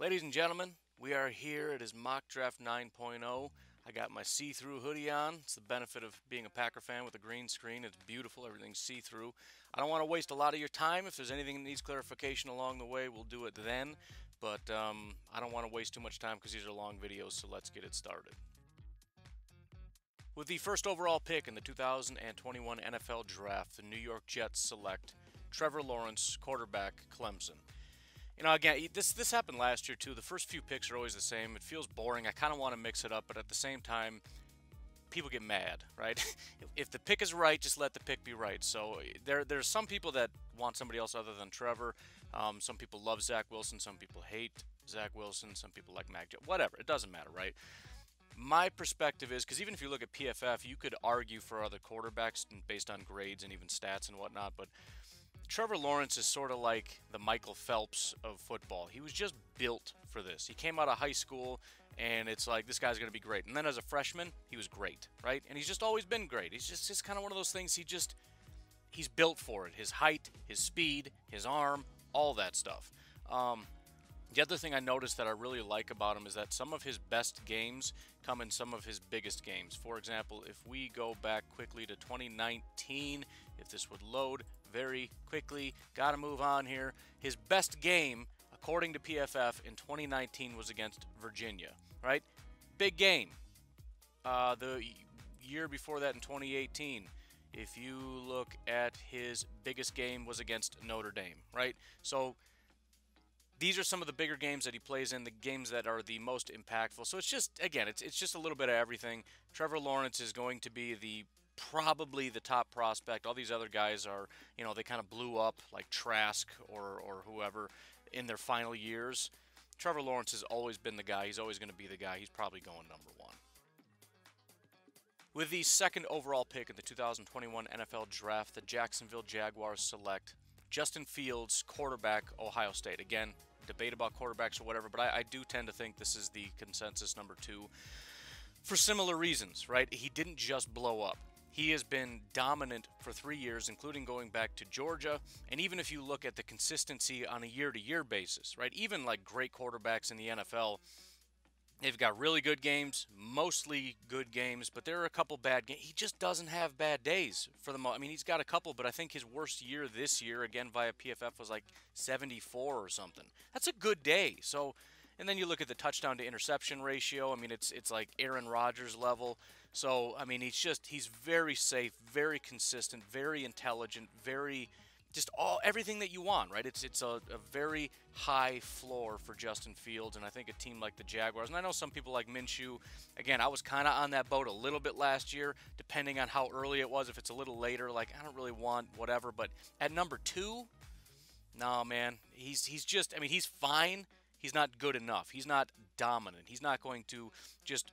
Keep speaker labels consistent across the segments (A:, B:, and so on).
A: Ladies and gentlemen, we are here. It is Mock Draft 9.0. I got my see-through hoodie on. It's the benefit of being a Packer fan with a green screen. It's beautiful. Everything's see-through. I don't want to waste a lot of your time. If there's anything that needs clarification along the way, we'll do it then. But um, I don't want to waste too much time because these are long videos, so let's get it started. With the first overall pick in the 2021 NFL Draft, the New York Jets select Trevor Lawrence, quarterback, Clemson. You know, again, this this happened last year too. The first few picks are always the same. It feels boring. I kind of want to mix it up, but at the same time, people get mad, right? if the pick is right, just let the pick be right. So there there's some people that want somebody else other than Trevor. Um, some people love Zach Wilson. Some people hate Zach Wilson. Some people like Mac. Whatever. It doesn't matter, right? My perspective is because even if you look at PFF, you could argue for other quarterbacks based on grades and even stats and whatnot, but Trevor Lawrence is sort of like the Michael Phelps of football. He was just built for this. He came out of high school and it's like this guy's going to be great. And then as a freshman, he was great, right? And he's just always been great. He's just just kind of one of those things he just he's built for it. His height, his speed, his arm, all that stuff. Um, the other thing I noticed that I really like about him is that some of his best games come in some of his biggest games. For example, if we go back quickly to 2019, if this would load, very quickly. Got to move on here. His best game, according to PFF, in 2019 was against Virginia, right? Big game. Uh, the year before that in 2018, if you look at his biggest game was against Notre Dame, right? So these are some of the bigger games that he plays in, the games that are the most impactful. So it's just again, it's it's just a little bit of everything. Trevor Lawrence is going to be the probably the top prospect. All these other guys are, you know, they kind of blew up like Trask or or whoever in their final years. Trevor Lawrence has always been the guy. He's always going to be the guy. He's probably going number one. With the second overall pick in the 2021 NFL Draft, the Jacksonville Jaguars select Justin Fields, quarterback, Ohio State. Again, debate about quarterbacks or whatever, but I, I do tend to think this is the consensus number two for similar reasons, right? He didn't just blow up. He has been dominant for three years, including going back to Georgia. And even if you look at the consistency on a year to year basis, right? Even like great quarterbacks in the NFL, they've got really good games, mostly good games, but there are a couple bad games. He just doesn't have bad days for the most. I mean, he's got a couple, but I think his worst year this year, again via PFF, was like 74 or something. That's a good day. So, and then you look at the touchdown to interception ratio. I mean, it's it's like Aaron Rodgers level. So, I mean, he's just he's very safe, very consistent, very intelligent, very just all everything that you want, right? It's it's a, a, very high floor for Justin Fields, and I think a team like the Jaguars, and I know some people like Minshew. Again, I was kind of on that boat a little bit last year, depending on how early it was. If it's a little later, like I don't really want whatever. But at number two, no man, he's he's just. I mean, he's fine. He's not good enough. He's not dominant. He's not going to just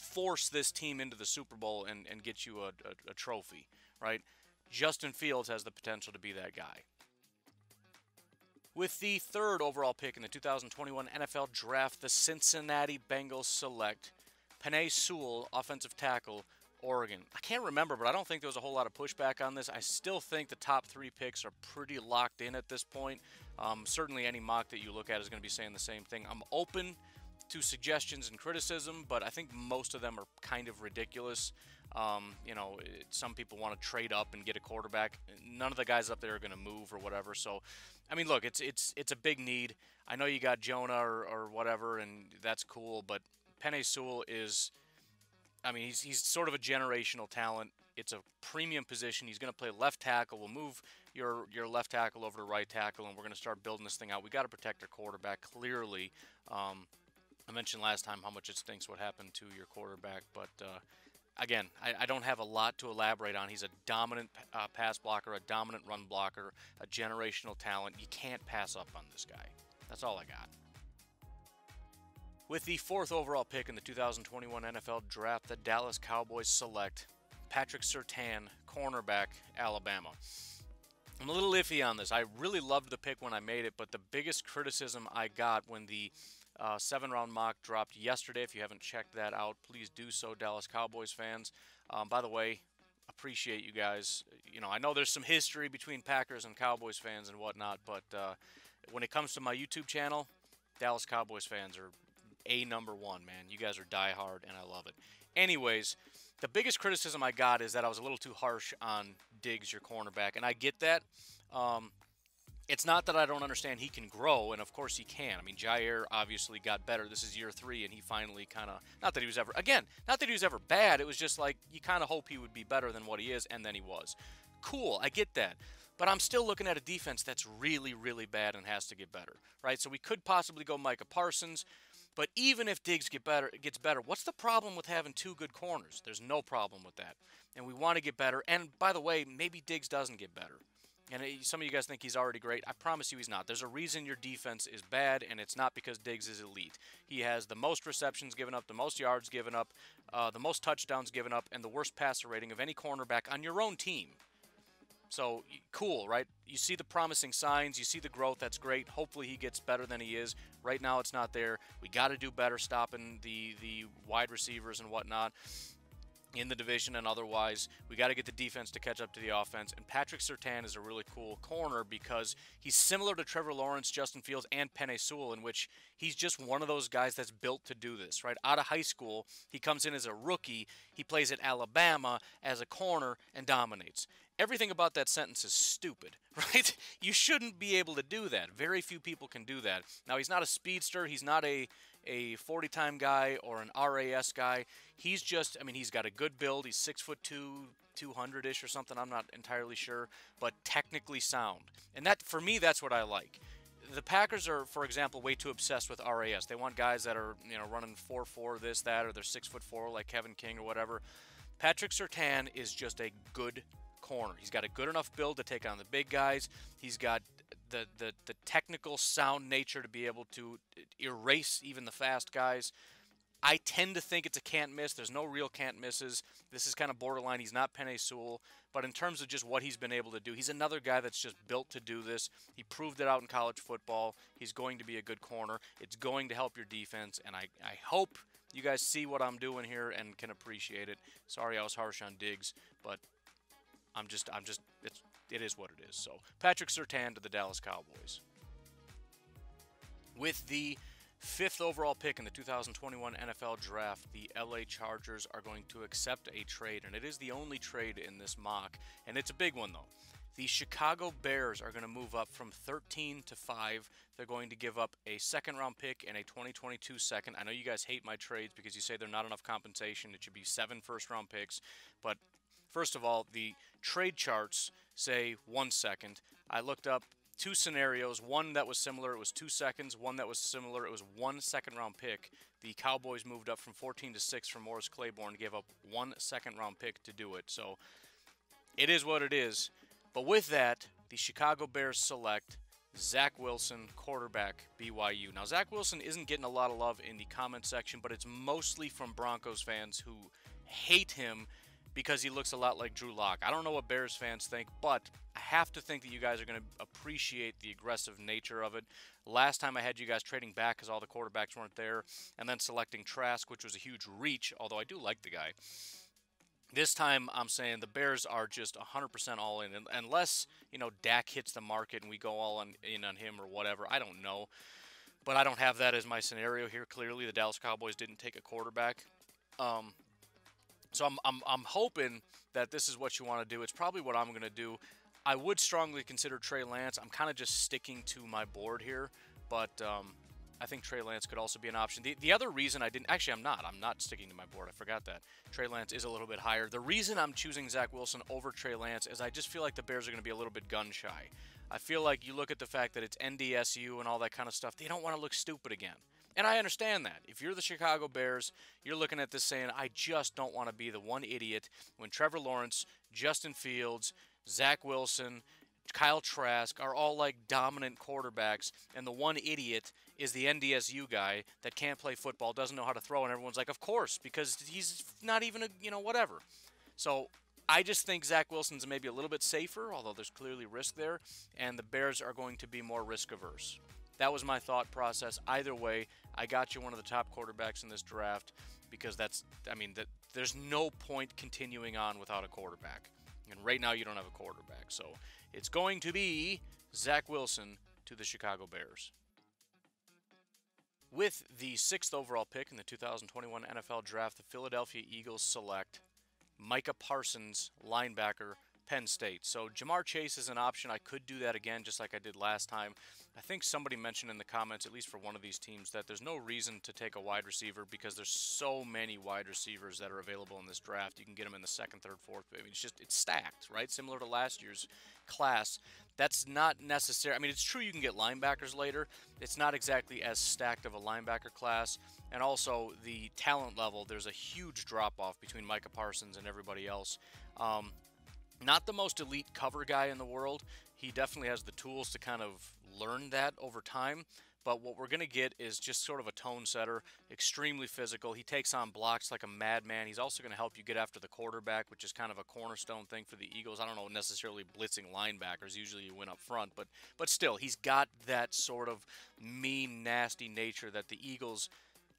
A: force this team into the Super Bowl and, and get you a, a, a trophy, right? Justin Fields has the potential to be that guy. With the third overall pick in the 2021 NFL Draft, the Cincinnati Bengals select Penei Sewell, offensive tackle, Oregon. I can't remember, but I don't think there was a whole lot of pushback on this. I still think the top three picks are pretty locked in at this point. Um, certainly, any mock that you look at is going to be saying the same thing. I'm open to suggestions and criticism, but I think most of them are kind of ridiculous. Um, you know, it, some people want to trade up and get a quarterback. None of the guys up there are going to move or whatever. So, I mean, look, it's it's it's a big need. I know you got Jonah or, or whatever, and that's cool. But Penei Sewell is, I mean, he's he's sort of a generational talent. It's a premium position. He's going to play left tackle. We'll move your your left tackle over to right tackle, and we're going to start building this thing out. We got to protect our quarterback clearly. Um, I mentioned last time how much it stinks what happened to your quarterback, but uh, again, I, I, don't have a lot to elaborate on. He's a dominant uh, pass blocker, a dominant run blocker, a generational talent. You can't pass up on this guy. That's all I got. With the fourth overall pick in the 2021 NFL Draft, the Dallas Cowboys select Patrick Surtain, cornerback, Alabama. I'm a little iffy on this. I really loved the pick when I made it, but the biggest criticism I got when the uh, seven round mock dropped yesterday. If you haven't checked that out, please do so, Dallas Cowboys fans. Um, by the way, appreciate you guys. You know, I know there's some history between Packers and Cowboys fans and whatnot, but uh, when it comes to my YouTube channel, Dallas Cowboys fans are a number one, man. You guys are diehard, and I love it. Anyways, the biggest criticism I got is that I was a little too harsh on Diggs, your cornerback, and I get that. Um, it's not that I don't understand he can grow, and of course he can. I mean, Jair obviously got better. This is year three, and he finally kind of not that he was ever again, not that he was ever bad. It was just like you kind of hope he would be better than what he is, and then he was. Cool, I get that. But I'm still looking at a defense that's really, really bad and has to get better, right? So we could possibly go Micah Parsons, but even if Diggs get better, gets better, what's the problem with having two good corners? There's no problem with that, and we want to get better. And by the way, maybe Diggs doesn't get better. And some of you guys think he's already great. I promise you he's not. There's a reason your defense is bad, and it's not because Diggs is elite. He has the most receptions given up, the most yards given up, uh, the most touchdowns given up, and the worst passer rating of any cornerback on your own team. So cool, right? You see the promising signs, you see the growth. That's great. Hopefully he gets better than he is. Right now it's not there. We got to do better stopping the the wide receivers and whatnot in the division and otherwise. We got to get the defense to catch up to the offense. And Patrick Surtain is a really cool corner because he's similar to Trevor Lawrence, Justin Fields, and Penei Sewell, in which he's just one of those guys that's built to do this, right? Out of high school, he comes in as a rookie. He plays at Alabama as a corner and dominates. Everything about that sentence is stupid, right? You shouldn't be able to do that. Very few people can do that. Now, he's not a speedster. He's not a a 40 time guy or an RAS guy. He's just, I mean, he's got a good build. He's six foot two, 200 ish or something. I'm not entirely sure, but technically sound. And that, for me, that's what I like. The Packers are, for example, way too obsessed with RAS. They want guys that are, you know, running 4 4 this, that, or they're 6 foot 4 like Kevin King or whatever. Patrick Surtain is just a good corner. He's got a good enough build to take on the big guys. He's got the, the, the technical sound nature to be able to erase even the fast guys. I tend to think it's a can't miss. There's no real can't misses. This is kind of borderline. He's not Penei Sewell, but in terms of just what he's been able to do, he's another guy that's just built to do this. He proved it out in college football. He's going to be a good corner. It's going to help your defense, and I, I hope you guys see what I'm doing here and can appreciate it. Sorry I was harsh on Diggs, but I'm just I'm just it's it is what it is. So Patrick Surtain to the Dallas Cowboys. With the fifth overall pick in the 2021 NFL Draft, the LA Chargers are going to accept a trade, and it is the only trade in this mock, and it's a big one though. The Chicago Bears are going to move up from 13 to 5. They're going to give up a second round pick and a 2022 second. I know you guys hate my trades because you say they're not enough compensation. It should be seven first round picks. But First of all, the trade charts say one second. I looked up two scenarios. One that was similar, it was two seconds. One that was similar, it was one second round pick. The Cowboys moved up from 14 to 6 for Morris Claiborne, gave up one second round pick to do it. So it is what it is. But with that, the Chicago Bears select Zach Wilson, quarterback, BYU. Now, Zach Wilson isn't getting a lot of love in the comment section, but it's mostly from Broncos fans who hate him because he looks a lot like Drew Lock. I don't know what Bears fans think, but I have to think that you guys are going to appreciate the aggressive nature of it. Last time I had you guys trading back because all the quarterbacks weren't there, and then selecting Trask, which was a huge reach, although I do like the guy. This time, I'm saying the Bears are just 100% all in, unless you know Dak hits the market and we go all in on him or whatever. I don't know, but I don't have that as my scenario here. Clearly, the Dallas Cowboys didn't take a quarterback. Um, so I'm, I'm, I'm hoping that this is what you want to do. It's probably what I'm going to do. I would strongly consider Trey Lance. I'm kind of just sticking to my board here, but um, I think Trey Lance could also be an option. The, the other reason I didn't actually, I'm not. I'm not sticking to my board. I forgot that Trey Lance is a little bit higher. The reason I'm choosing Zach Wilson over Trey Lance is I just feel like the Bears are going to be a little bit gun shy. I feel like you look at the fact that it's NDSU and all that kind of stuff. They don't want to look stupid again. And I understand that. If you're the Chicago Bears, you're looking at this saying, I just don't want to be the one idiot when Trevor Lawrence, Justin Fields, Zach Wilson, Kyle Trask are all like dominant quarterbacks, and the one idiot is the NDSU guy that can't play football, doesn't know how to throw, and everyone's like, of course, because he's not even a, you know, whatever. So I just think Zach Wilson's maybe a little bit safer, although there's clearly risk there, and the Bears are going to be more risk averse. That was my thought process. Either way, I got you one of the top quarterbacks in this draft because that's, I mean, that there's no point continuing on without a quarterback. And right now, you don't have a quarterback. So it's going to be Zach Wilson to the Chicago Bears. With the sixth overall pick in the 2021 NFL Draft, the Philadelphia Eagles select Micah Parsons, linebacker, Penn State. So Ja'Marr Chase is an option. I could do that again, just like I did last time. I think somebody mentioned in the comments, at least for one of these teams, that there's no reason to take a wide receiver because there's so many wide receivers that are available in this draft. You can get them in the second, third, fourth. I mean, it's just it's stacked, right? Similar to last year's class. That's not necessary. I mean, it's true you can get linebackers later. It's not exactly as stacked of a linebacker class. And also the talent level, there's a huge drop off between Micah Parsons and everybody else. Um, not the most elite cover guy in the world. He definitely has the tools to kind of learn that over time. But what we're going to get is just sort of a tone setter, extremely physical. He takes on blocks like a madman. He's also going to help you get after the quarterback, which is kind of a cornerstone thing for the Eagles. I don't know necessarily blitzing linebackers. Usually you win up front, but but still, he's got that sort of mean, nasty nature that the Eagles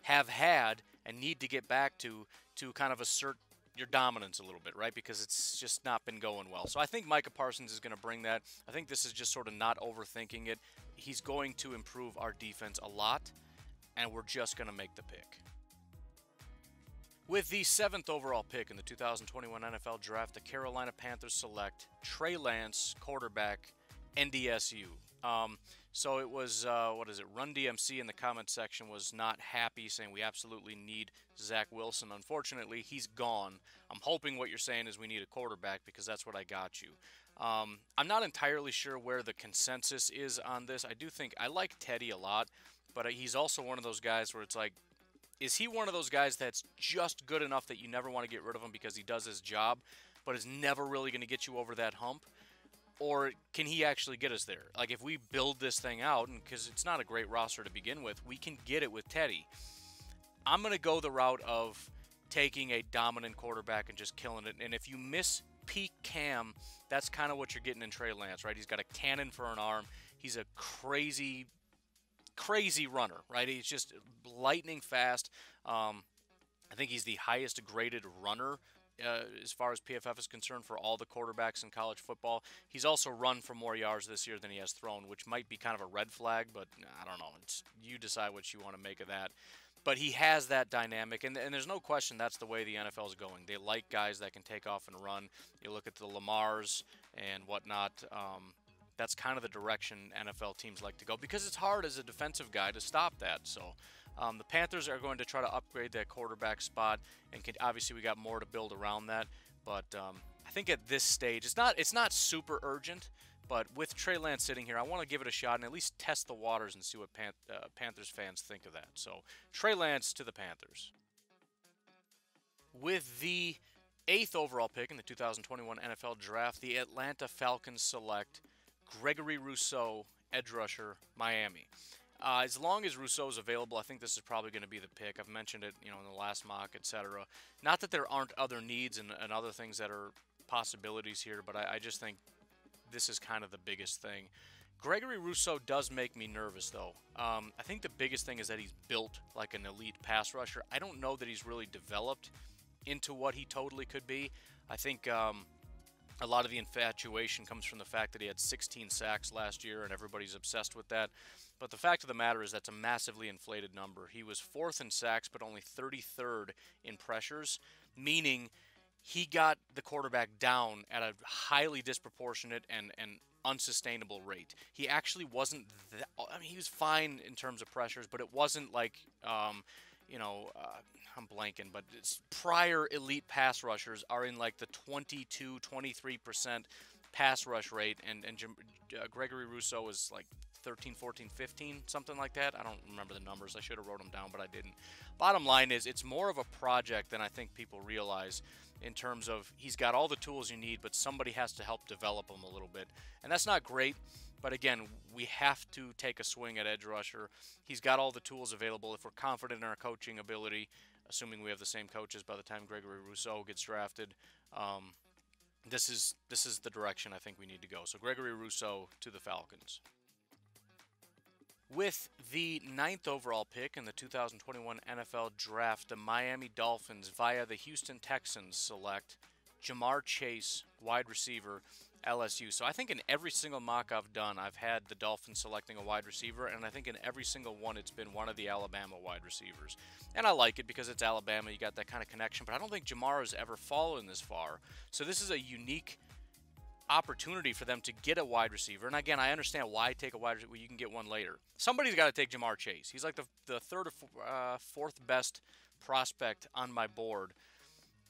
A: have had and need to get back to to kind of assert your dominance a little bit, right? Because it's just not been going well. So I think Micah Parsons is going to bring that. I think this is just sort of not overthinking it. He's going to improve our defense a lot, and we're just going to make the pick. With the seventh overall pick in the 2021 NFL Draft, the Carolina Panthers select Trey Lance, quarterback, NDSU. Um, so it was, uh, what is it? Run DMC in the comment section was not happy, saying we absolutely need Zach Wilson. Unfortunately, he's gone. I'm hoping what you're saying is we need a quarterback because that's what I got you. Um, I'm not entirely sure where the consensus is on this. I do think I like Teddy a lot, but he's also one of those guys where it's like, is he one of those guys that's just good enough that you never want to get rid of him because he does his job, but is never really going to get you over that hump? Or can he actually get us there? Like if we build this thing out, and because it's not a great roster to begin with, we can get it with Teddy. I'm going to go the route of taking a dominant quarterback and just killing it. And if you miss peak Cam, that's kind of what you're getting in Trey Lance, right? He's got a cannon for an arm. He's a crazy, crazy runner, right? He's just lightning fast. Um, I think he's the highest graded runner uh, as far as PFF is concerned for all the quarterbacks in college football. He's also run for more yards this year than he has thrown, which might be kind of a red flag, but I don't know. It's, you decide what you want to make of that. But he has that dynamic, and, and there's no question that's the way the NFL is going. They like guys that can take off and run. You look at the Lamars and whatnot. Um, that's kind of the direction NFL teams like to go because it's hard as a defensive guy to stop that. So um, the Panthers are going to try to upgrade that quarterback spot, and can, obviously we got more to build around that. But um, I think at this stage, it's not it's not super urgent. But with Trey Lance sitting here, I want to give it a shot and at least test the waters and see what Pan- uh, Panthers fans think of that. So Trey Lance to the Panthers. With the eighth overall pick in the 2021 NFL Draft, the Atlanta Falcons select Gregory Rousseau, edge rusher, Miami. Uh, as long as Rousseau is available, I think this is probably going to be the pick. I've mentioned it, you know, in the last mock, etc. Not that there aren't other needs and, and other things that are possibilities here, but I, I just think this is kind of the biggest thing. Gregory Rousseau does make me nervous, though. Um, I think the biggest thing is that he's built like an elite pass rusher. I don't know that he's really developed into what he totally could be. I think um, a lot of the infatuation comes from the fact that he had 16 sacks last year, and everybody's obsessed with that. But the fact of the matter is that's a massively inflated number. He was fourth in sacks, but only 33rd in pressures, meaning he got the quarterback down at a highly disproportionate and, and unsustainable rate. He actually wasn't that, I mean, he was fine in terms of pressures, but it wasn't like, um, you know, uh, I'm blanking, but prior elite pass rushers are in like the 22, 23% pass rush rate, and, and uh, Gregory Rousseau was like 13, 14, 15, something like that. I don't remember the numbers. I should have wrote them down, but I didn't. Bottom line is, it's more of a project than I think people realize in terms of he's got all the tools you need, but somebody has to help develop him a little bit. And that's not great, but again, we have to take a swing at edge rusher. He's got all the tools available. If we're confident in our coaching ability, assuming we have the same coaches by the time Gregory Rousseau gets drafted, um, this is this is the direction I think we need to go. So Gregory Rousseau to the Falcons. With the ninth overall pick in the 2021 NFL Draft, the Miami Dolphins via the Houston Texans select Ja'Marr Chase, wide receiver, LSU. So I think in every single mock I've done, I've had the Dolphins selecting a wide receiver, and I think in every single one, it's been one of the Alabama wide receivers. And I like it because it's Alabama, you got that kind of connection, but I don't think Ja'Marr has ever fallen this far. So this is a unique opportunity for them to get a wide receiver. And again, I understand why take a wide receiver. Well, you can get one later. Somebody's got to take Ja'Marr Chase. He's like the, the third or uh, fourth best prospect on my board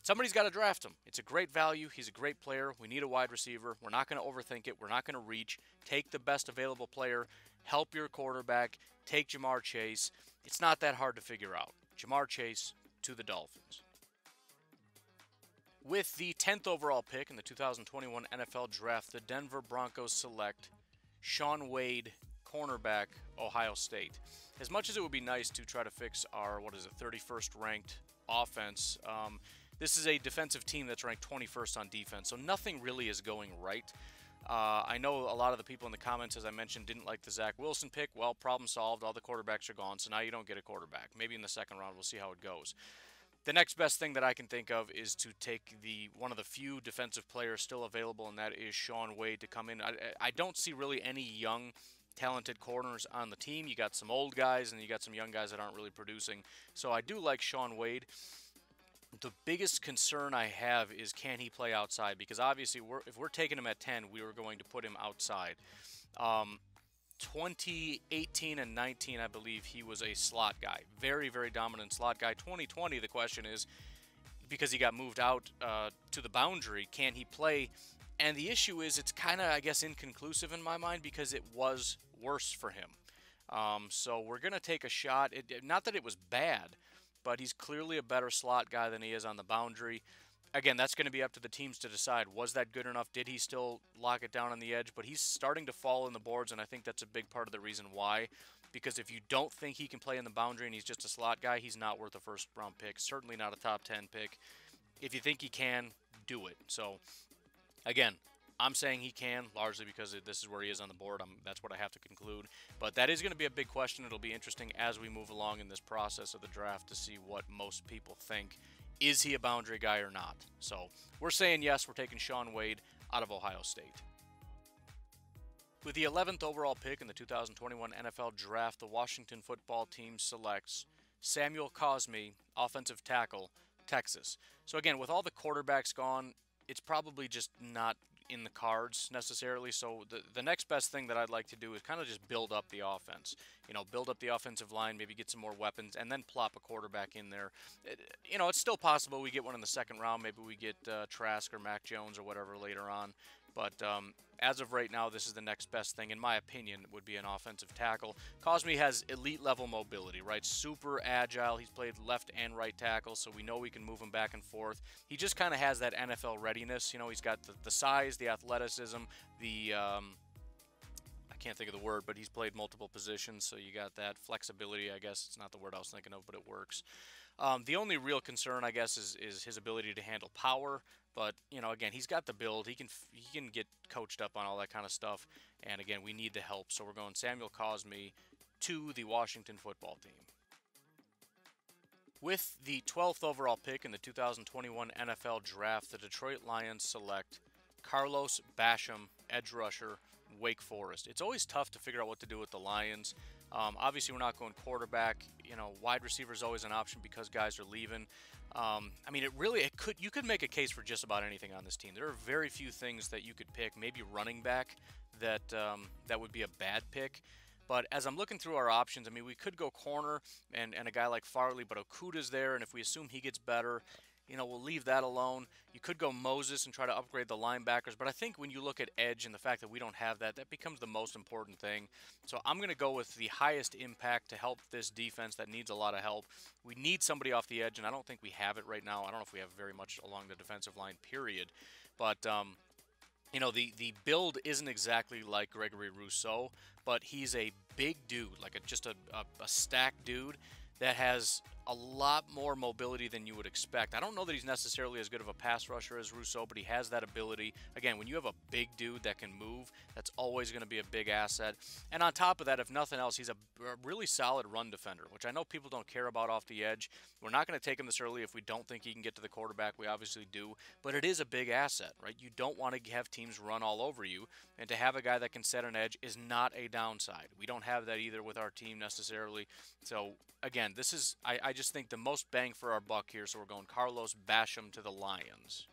A: Somebody's got to draft him. It's a great value. He's a great player. We need a wide receiver. We're not going to overthink it. We're not going to reach. Take the best available player. Help your quarterback. Take Ja'Marr Chase. It's not that hard to figure out. Ja'Marr Chase to the Dolphins. With the 10th overall pick in the 2021 NFL Draft, the Denver Broncos select Shaun Wade, cornerback, Ohio State. As much as it would be nice to try to fix our, what is it, 31st ranked offense, um, this is a defensive team that's ranked 21st on defense, so nothing really is going right. Uh, I know a lot of the people in the comments, as I mentioned, didn't like the Zach Wilson pick. Well, problem solved. All the quarterbacks are gone, so now you don't get a quarterback. Maybe in the second round, we'll see how it goes. The next best thing that I can think of is to take the one of the few defensive players still available, and that is Shaun Wade to come in. I, I don't see really any young, talented corners on the team. You got some old guys, and you got some young guys that aren't really producing. So I do like Shaun Wade the biggest concern I have is can he play outside? Because obviously, we're, if we're taking him at 10, we were going to put him outside. Um, 2018 and 19, I believe he was a slot guy. Very, very dominant slot guy. 2020, the question is because he got moved out uh, to the boundary, can he play? And the issue is it's kind of, I guess, inconclusive in my mind because it was worse for him. Um, so we're going to take a shot. It, not that it was bad but he's clearly a better slot guy than he is on the boundary. Again, that's going to be up to the teams to decide. Was that good enough? Did he still lock it down on the edge? But he's starting to fall in the boards, and I think that's a big part of the reason why. Because if you don't think he can play in the boundary and he's just a slot guy, he's not worth a first round pick. Certainly not a top 10 pick. If you think he can, do it. So, again, I'm saying he can, largely because this is where he is on the board. I'm, that's what I have to conclude. But that is going to be a big question. It'll be interesting as we move along in this process of the draft to see what most people think. Is he a boundary guy or not? So we're saying yes, we're taking Shaun Wade out of Ohio State. With the 11th overall pick in the 2021 NFL Draft, the Washington football team selects Samuel Cosmi, offensive tackle, Texas. So again, with all the quarterbacks gone, it's probably just not in the cards necessarily. So the the next best thing that I'd like to do is kind of just build up the offense. You know, build up the offensive line, maybe get some more weapons, and then plop a quarterback in there. It, you know, it's still possible we get one in the second round. Maybe we get uh, Trask or Mac Jones or whatever later on. But um, as of right now, this is the next best thing, in my opinion, would be an offensive tackle. Cosmi has elite level mobility, right? Super agile. He's played left and right tackle, so we know we can move him back and forth. He just kind of has that NFL readiness. You know, he's got the, the size, the athleticism, the. Um, I can't think of the word, but he's played multiple positions, so you got that flexibility. I guess it's not the word I was thinking of, but it works. Um, the only real concern, I guess, is, is his ability to handle power. But you know, again, he's got the build. He can he can get coached up on all that kind of stuff. And again, we need the help. So we're going Samuel Cosmi to the Washington football team. With the 12th overall pick in the 2021 NFL Draft, the Detroit Lions select Carlos Basham, edge rusher, Wake Forest. It's always tough to figure out what to do with the Lions. Um, obviously, we're not going quarterback. You know, wide receiver is always an option because guys are leaving. Um, I mean, it really it could you could make a case for just about anything on this team. There are very few things that you could pick. Maybe running back that um, that would be a bad pick. But as I'm looking through our options, I mean, we could go corner and, and a guy like Farley, but Okudah's there, and if we assume he gets better, you know, we'll leave that alone. You could go Moses and try to upgrade the linebackers, but I think when you look at edge and the fact that we don't have that, that becomes the most important thing. So I'm going to go with the highest impact to help this defense that needs a lot of help. We need somebody off the edge, and I don't think we have it right now. I don't know if we have very much along the defensive line, period. But um, you know, the, the build isn't exactly like Gregory Rousseau, but he's a big dude, like a, just a, a, a stacked dude that has a lot more mobility than you would expect. I don't know that he's necessarily as good of a pass rusher as Rousseau, but he has that ability. Again, when you have a big dude that can move, that's always going to be a big asset. And on top of that, if nothing else, he's a really solid run defender, which I know people don't care about off the edge. We're not going to take him this early if we don't think he can get to the quarterback. We obviously do, but it is a big asset, right? You don't want to have teams run all over you, and to have a guy that can set an edge is not a downside. We don't have that either with our team necessarily. So again, this is I, I just think the most bang for our buck here. So we're going Carlos Basham to the Lions.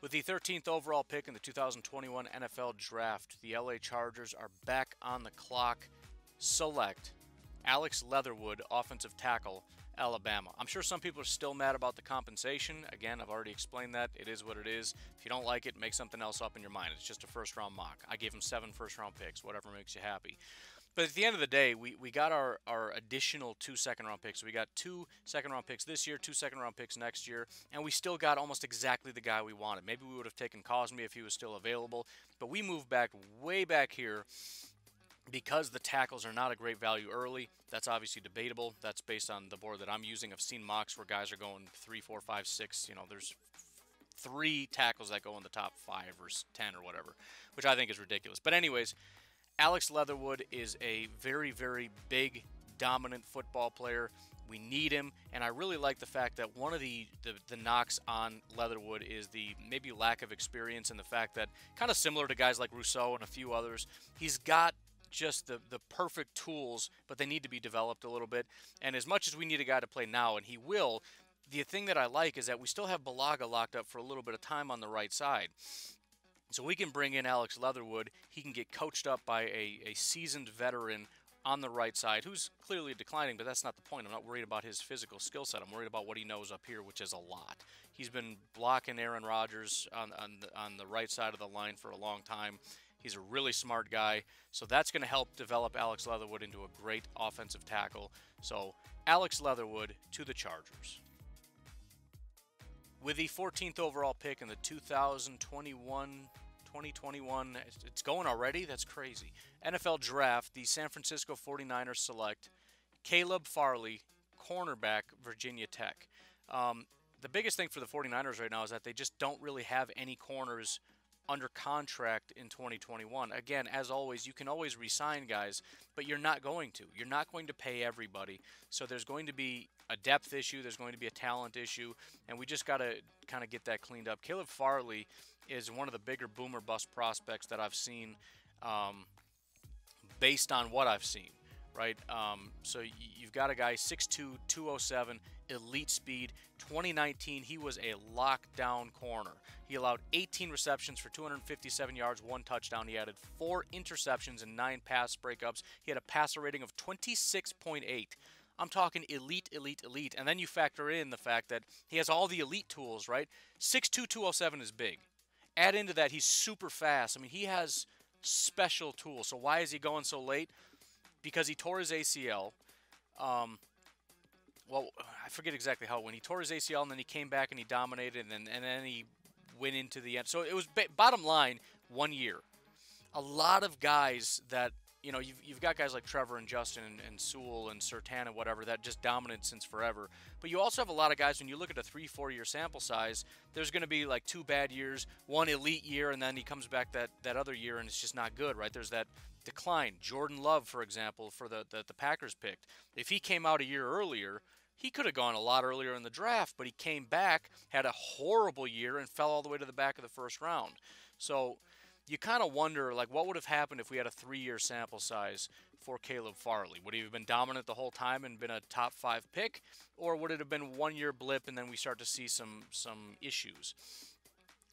A: With the 13th overall pick in the 2021 NFL Draft, the LA Chargers are back on the clock. Select Alex Leatherwood, offensive tackle, Alabama. I'm sure some people are still mad about the compensation. Again, I've already explained that. It is what it is. If you don't like it, make something else up in your mind. It's just a first round mock. I gave him seven first round picks, whatever makes you happy. But at the end of the day, we, we got our, our additional two second round picks. We got two second round picks this year, two second round picks next year, and we still got almost exactly the guy we wanted. Maybe we would have taken Cosmi if he was still available, but we moved back way back here because the tackles are not a great value early. That's obviously debatable. That's based on the board that I'm using. I've seen mocks where guys are going three, four, five, six. You know, there's three tackles that go in the top five or ten or whatever, which I think is ridiculous. But anyways, Alex Leatherwood is a very, very big, dominant football player. We need him, and I really like the fact that one of the, the, the knocks on Leatherwood is the maybe lack of experience and the fact that, kind of similar to guys like Rousseau and a few others, he's got just the, the perfect tools, but they need to be developed a little bit. And as much as we need a guy to play now, and he will, the thing that I like is that we still have Bulaga locked up for a little bit of time on the right side. So we can bring in Alex Leatherwood. He can get coached up by a, a seasoned veteran on the right side who's clearly declining, but that's not the point. I'm not worried about his physical skill set. I'm worried about what he knows up here, which is a lot. He's been blocking Aaron Rodgers on, on, the, on the right side of the line for a long time. He's a really smart guy. So that's going to help develop Alex Leatherwood into a great offensive tackle. So Alex Leatherwood to the Chargers. With the 14th overall pick in the 2021 2021, it's going already? That's crazy. NFL Draft, the San Francisco 49ers select Caleb Farley, cornerback, Virginia Tech. Um, the biggest thing for the 49ers right now is that they just don't really have any corners under contract in 2021. Again, as always, you can always resign guys, but you're not going to. You're not going to pay everybody. So there's going to be a depth issue, there's going to be a talent issue, and we just got to kind of get that cleaned up. Caleb Farley is one of the bigger boomer bust prospects that I've seen um, based on what I've seen right? Um, so you've got a guy 6'2", 207, elite speed. 2019, he was a lockdown corner. He allowed 18 receptions for 257 yards, one touchdown. He added four interceptions and nine pass breakups. He had a passer rating of 26.8. I'm talking elite, elite, elite. And then you factor in the fact that he has all the elite tools, right? 6'2", 207 is big. Add into that, he's super fast. I mean, he has special tools. So why is he going so late? Because he tore his ACL. Um, well, I forget exactly how when he tore his ACL and then he came back and he dominated and then and then he went into the end. So it was bottom line one year. A lot of guys that you know you've, you've got guys like Trevor and Justin and, and Sewell and Surtain and whatever that just dominant since forever. But you also have a lot of guys when you look at a three four year sample size. There's going to be like two bad years, one elite year, and then he comes back that that other year and it's just not good, right? There's that decline. Jordan Love, for example, for the, the, the Packers picked. If he came out a year earlier, he could have gone a lot earlier in the draft, but he came back, had a horrible year, and fell all the way to the back of the first round. So you kind of wonder, like, what would have happened if we had a three-year sample size for Caleb Farley? Would he have been dominant the whole time and been a top five pick, or would it have been one year blip and then we start to see some some issues?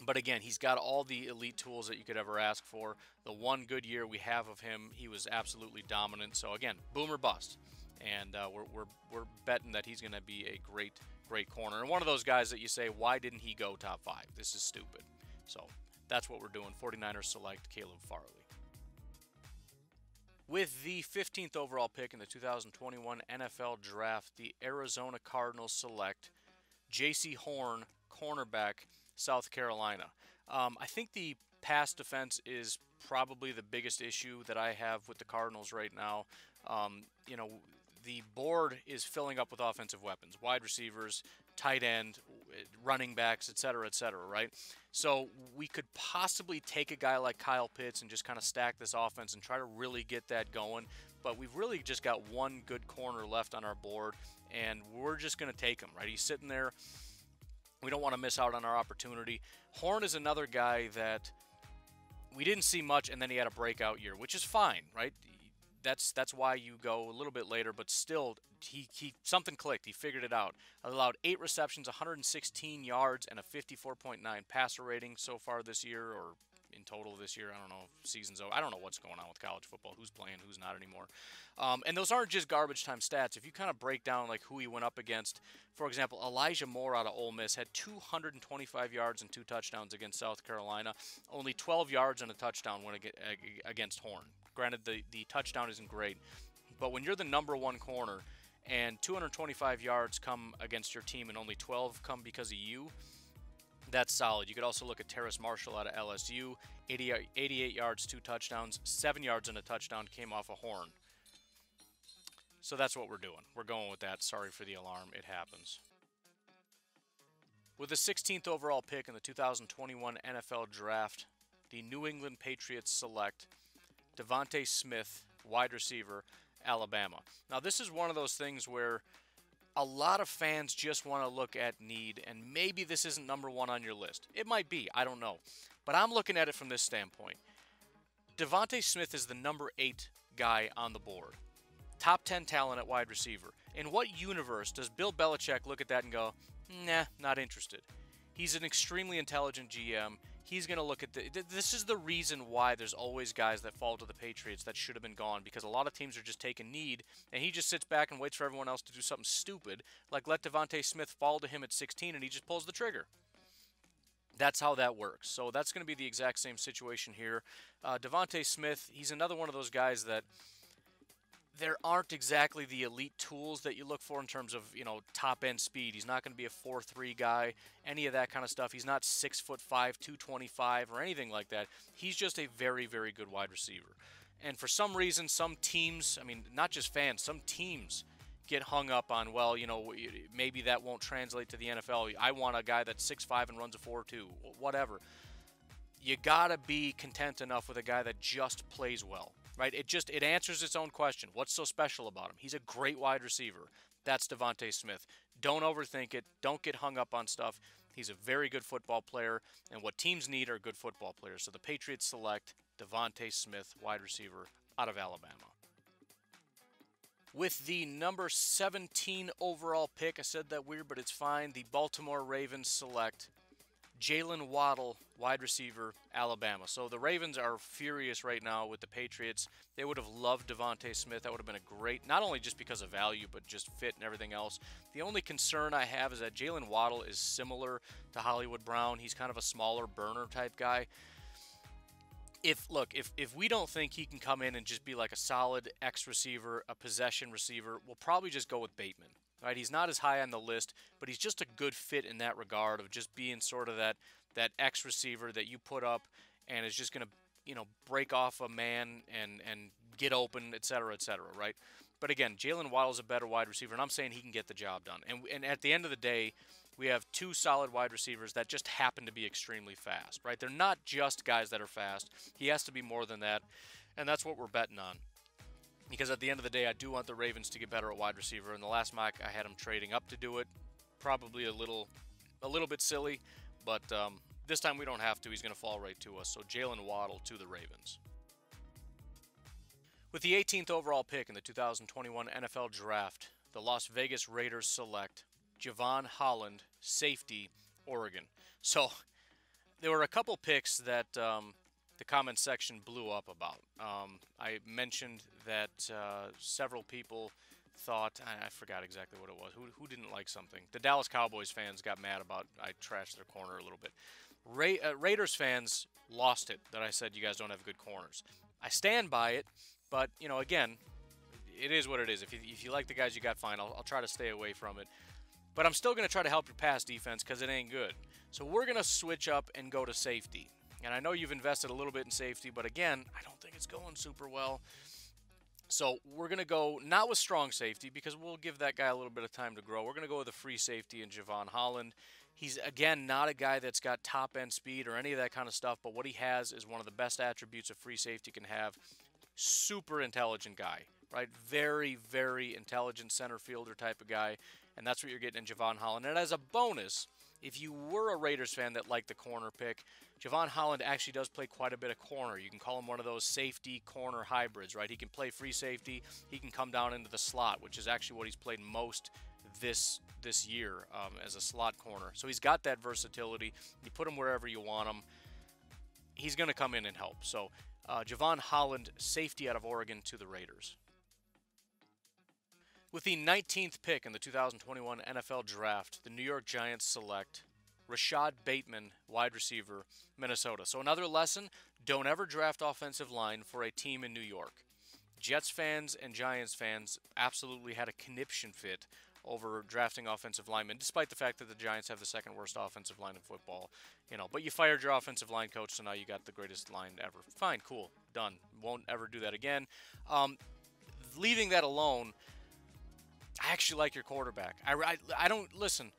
A: But again, he's got all the elite tools that you could ever ask for. The one good year we have of him, he was absolutely dominant. So again, boomer bust. And uh, we're, we're, we're betting that he's going to be a great, great corner. And one of those guys that you say, why didn't he go top five? This is stupid. So that's what we're doing. 49ers select Caleb Farley. With the 15th overall pick in the 2021 NFL Draft, the Arizona Cardinals select Jaycee Horn, cornerback South Carolina. Um, I think the pass defense is probably the biggest issue that I have with the Cardinals right now. Um, you know, the board is filling up with offensive weapons, wide receivers, tight end, running backs, et cetera, et cetera, right? So we could possibly take a guy like Kyle Pitts and just kind of stack this offense and try to really get that going. But we've really just got one good corner left on our board, and we're just going to take him, right? He's sitting there. We don't want to miss out on our opportunity. Horn is another guy that we didn't see much, and then he had a breakout year, which is fine, right? that's that's why you go a little bit later, but still he, he something clicked. He figured it out. Allowed eight receptions, 116 yards, and a 54.9 passer rating so far this year, or total this year. I don't know seasons. I don't know what's going on with college football. Who's playing, who's not anymore. Um, and those aren't just garbage time stats. If you kind of break down like who he went up against, for example, Elijah Moore out of Ole Miss had 225 yards and two touchdowns against South Carolina. Only 12 yards and a touchdown when against Horn. Granted, the, the touchdown isn't great, but when you're the number one corner and 225 yards come against your team and only 12 come because of you, that's solid. You could also look at Terrace Marshall out of LSU, 80, 88 yards, two touchdowns, seven yards and a touchdown came off a horn. So that's what we're doing. We're going with that. Sorry for the alarm. It happens. With the 16th overall pick in the 2021 NFL Draft, the New England Patriots select DeVonta Smith, wide receiver, Alabama. Now, this is one of those things where a lot of fans just want to look at need, and maybe this isn't number one on your list. It might be, I don't know. But I'm looking at it from this standpoint. DeVonta Smith is the number eight guy on the board. Top 10 talent at wide receiver. In what universe does Bill Belichick look at that and go, nah, not interested? He's an extremely intelligent GM he's going to look at the. This is the reason why there's always guys that fall to the Patriots that should have been gone because a lot of teams are just taking need, and he just sits back and waits for everyone else to do something stupid, like let DeVonta Smith fall to him at 16, and he just pulls the trigger. That's how that works. So that's going to be the exact same situation here. Uh, DeVonta Smith, he's another one of those guys that there aren't exactly the elite tools that you look for in terms of you know top end speed. He's not going to be a four three guy, any of that kind of stuff. He's not six foot five, two twenty five, or anything like that. He's just a very very good wide receiver. And for some reason, some teams, I mean, not just fans, some teams get hung up on, well, you know, maybe that won't translate to the NFL. I want a guy that's six five and runs a 4 2, whatever. You got to be content enough with a guy that just plays well right? It just it answers its own question. What's so special about him? He's a great wide receiver. That's DeVonta Smith. Don't overthink it. Don't get hung up on stuff. He's a very good football player, and what teams need are good football players. So the Patriots select DeVonta Smith, wide receiver out of Alabama. With the number 17 overall pick, I said that weird, but it's fine. The Baltimore Ravens select Jaylen Waddle, wide receiver, Alabama. So the Ravens are furious right now with the Patriots. They would have loved DeVonta Smith. That would have been a great, not only just because of value, but just fit and everything else. The only concern I have is that Jaylen Waddle is similar to Hollywood Brown. He's kind of a smaller burner type guy. If look, if if we don't think he can come in and just be like a solid X receiver, a possession receiver, we'll probably just go with Bateman. Right? He's not as high on the list, but he's just a good fit in that regard of just being sort of that that X receiver that you put up and is just going to you know break off a man and and get open, et cetera, et cetera, right? But again, Jaylen Waddle is a better wide receiver, and I'm saying he can get the job done. And and at the end of the day, we have two solid wide receivers that just happen to be extremely fast, right? They're not just guys that are fast. He has to be more than that, and that's what we're betting on because at the end of the day, I do want the Ravens to get better at wide receiver. In the last mock, I had them trading up to do it. Probably a little, a little bit silly, but um, this time we don't have to. He's going to fall right to us. So Jaylen Waddle to the Ravens. With the 18th overall pick in the 2021 NFL Draft, the Las Vegas Raiders select Jevon Holland, safety, Oregon. So there were a couple picks that um, the comment section blew up about. Um, I mentioned that uh, several people thought I, I, forgot exactly what it was. Who, who didn't like something? The Dallas Cowboys fans got mad about I trashed their corner a little bit. Ra- uh, Raiders fans lost it that I said you guys don't have good corners. I stand by it, but you know again, it is what it is. If you, if you like the guys you got, fine. I'll, I'll try to stay away from it. But I'm still going to try to help your pass defense because it ain't good. So we're going to switch up and go to safety. And I know you've invested a little bit in safety, but again, I don't think it's going super well. So we're going to go not with strong safety because we'll give that guy a little bit of time to grow. We're going to go with a free safety in Jevon Holland. He's, again, not a guy that's got top end speed or any of that kind of stuff, but what he has is one of the best attributes a free safety can have. Super intelligent guy, right? Very, very intelligent center fielder type of guy. And that's what you're getting in Jevon Holland. And as a bonus, if you were a Raiders fan that liked the corner pick, Jevon Holland actually does play quite a bit of corner. You can call him one of those safety corner hybrids, right? He can play free safety. He can come down into the slot, which is actually what he's played most this this year um, as a slot corner. So he's got that versatility. You put him wherever you want him. He's going to come in and help. So uh, Jevon Holland, safety out of Oregon to the Raiders. With the 19th pick in the 2021 NFL Draft, the New York Giants select Rashod Bateman, wide receiver, Minnesota. So another lesson, don't ever draft offensive line for a team in New York. Jets fans and Giants fans absolutely had a conniption fit over drafting offensive linemen, despite the fact that the Giants have the second worst offensive line in football. You know, but you fired your offensive line coach, so now you got the greatest line ever. Fine, cool, done. Won't ever do that again. Um, leaving that alone, I actually like your quarterback. I, I, I don't listen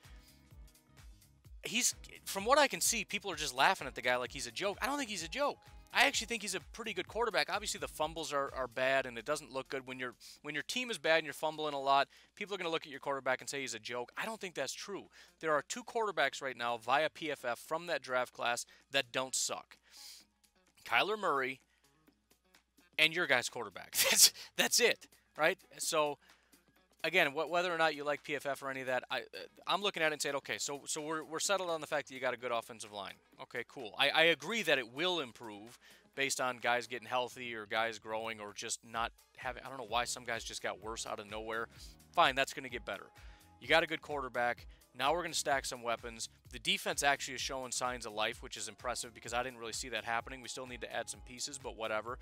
A: he's from what I can see, people are just laughing at the guy like he's a joke. I don't think he's a joke. I actually think he's a pretty good quarterback. Obviously, the fumbles are, are bad, and it doesn't look good when your when your team is bad and you're fumbling a lot. People are going to look at your quarterback and say he's a joke. I don't think that's true. There are two quarterbacks right now via PFF from that draft class that don't suck. Kyler Murray and your guy's quarterback. That's that's it, right? So again, wh- whether or not you like PFF or any of that, I, uh, I'm looking at it and saying, okay, so so we're, we're settled on the fact that you got a good offensive line. Okay, cool. I, I agree that it will improve based on guys getting healthy or guys growing or just not having. I don't know why some guys just got worse out of nowhere. Fine, that's going to get better. You got a good quarterback. Now we're going to stack some weapons. The defense actually is showing signs of life, which is impressive because I didn't really see that happening. We still need to add some pieces, but whatever.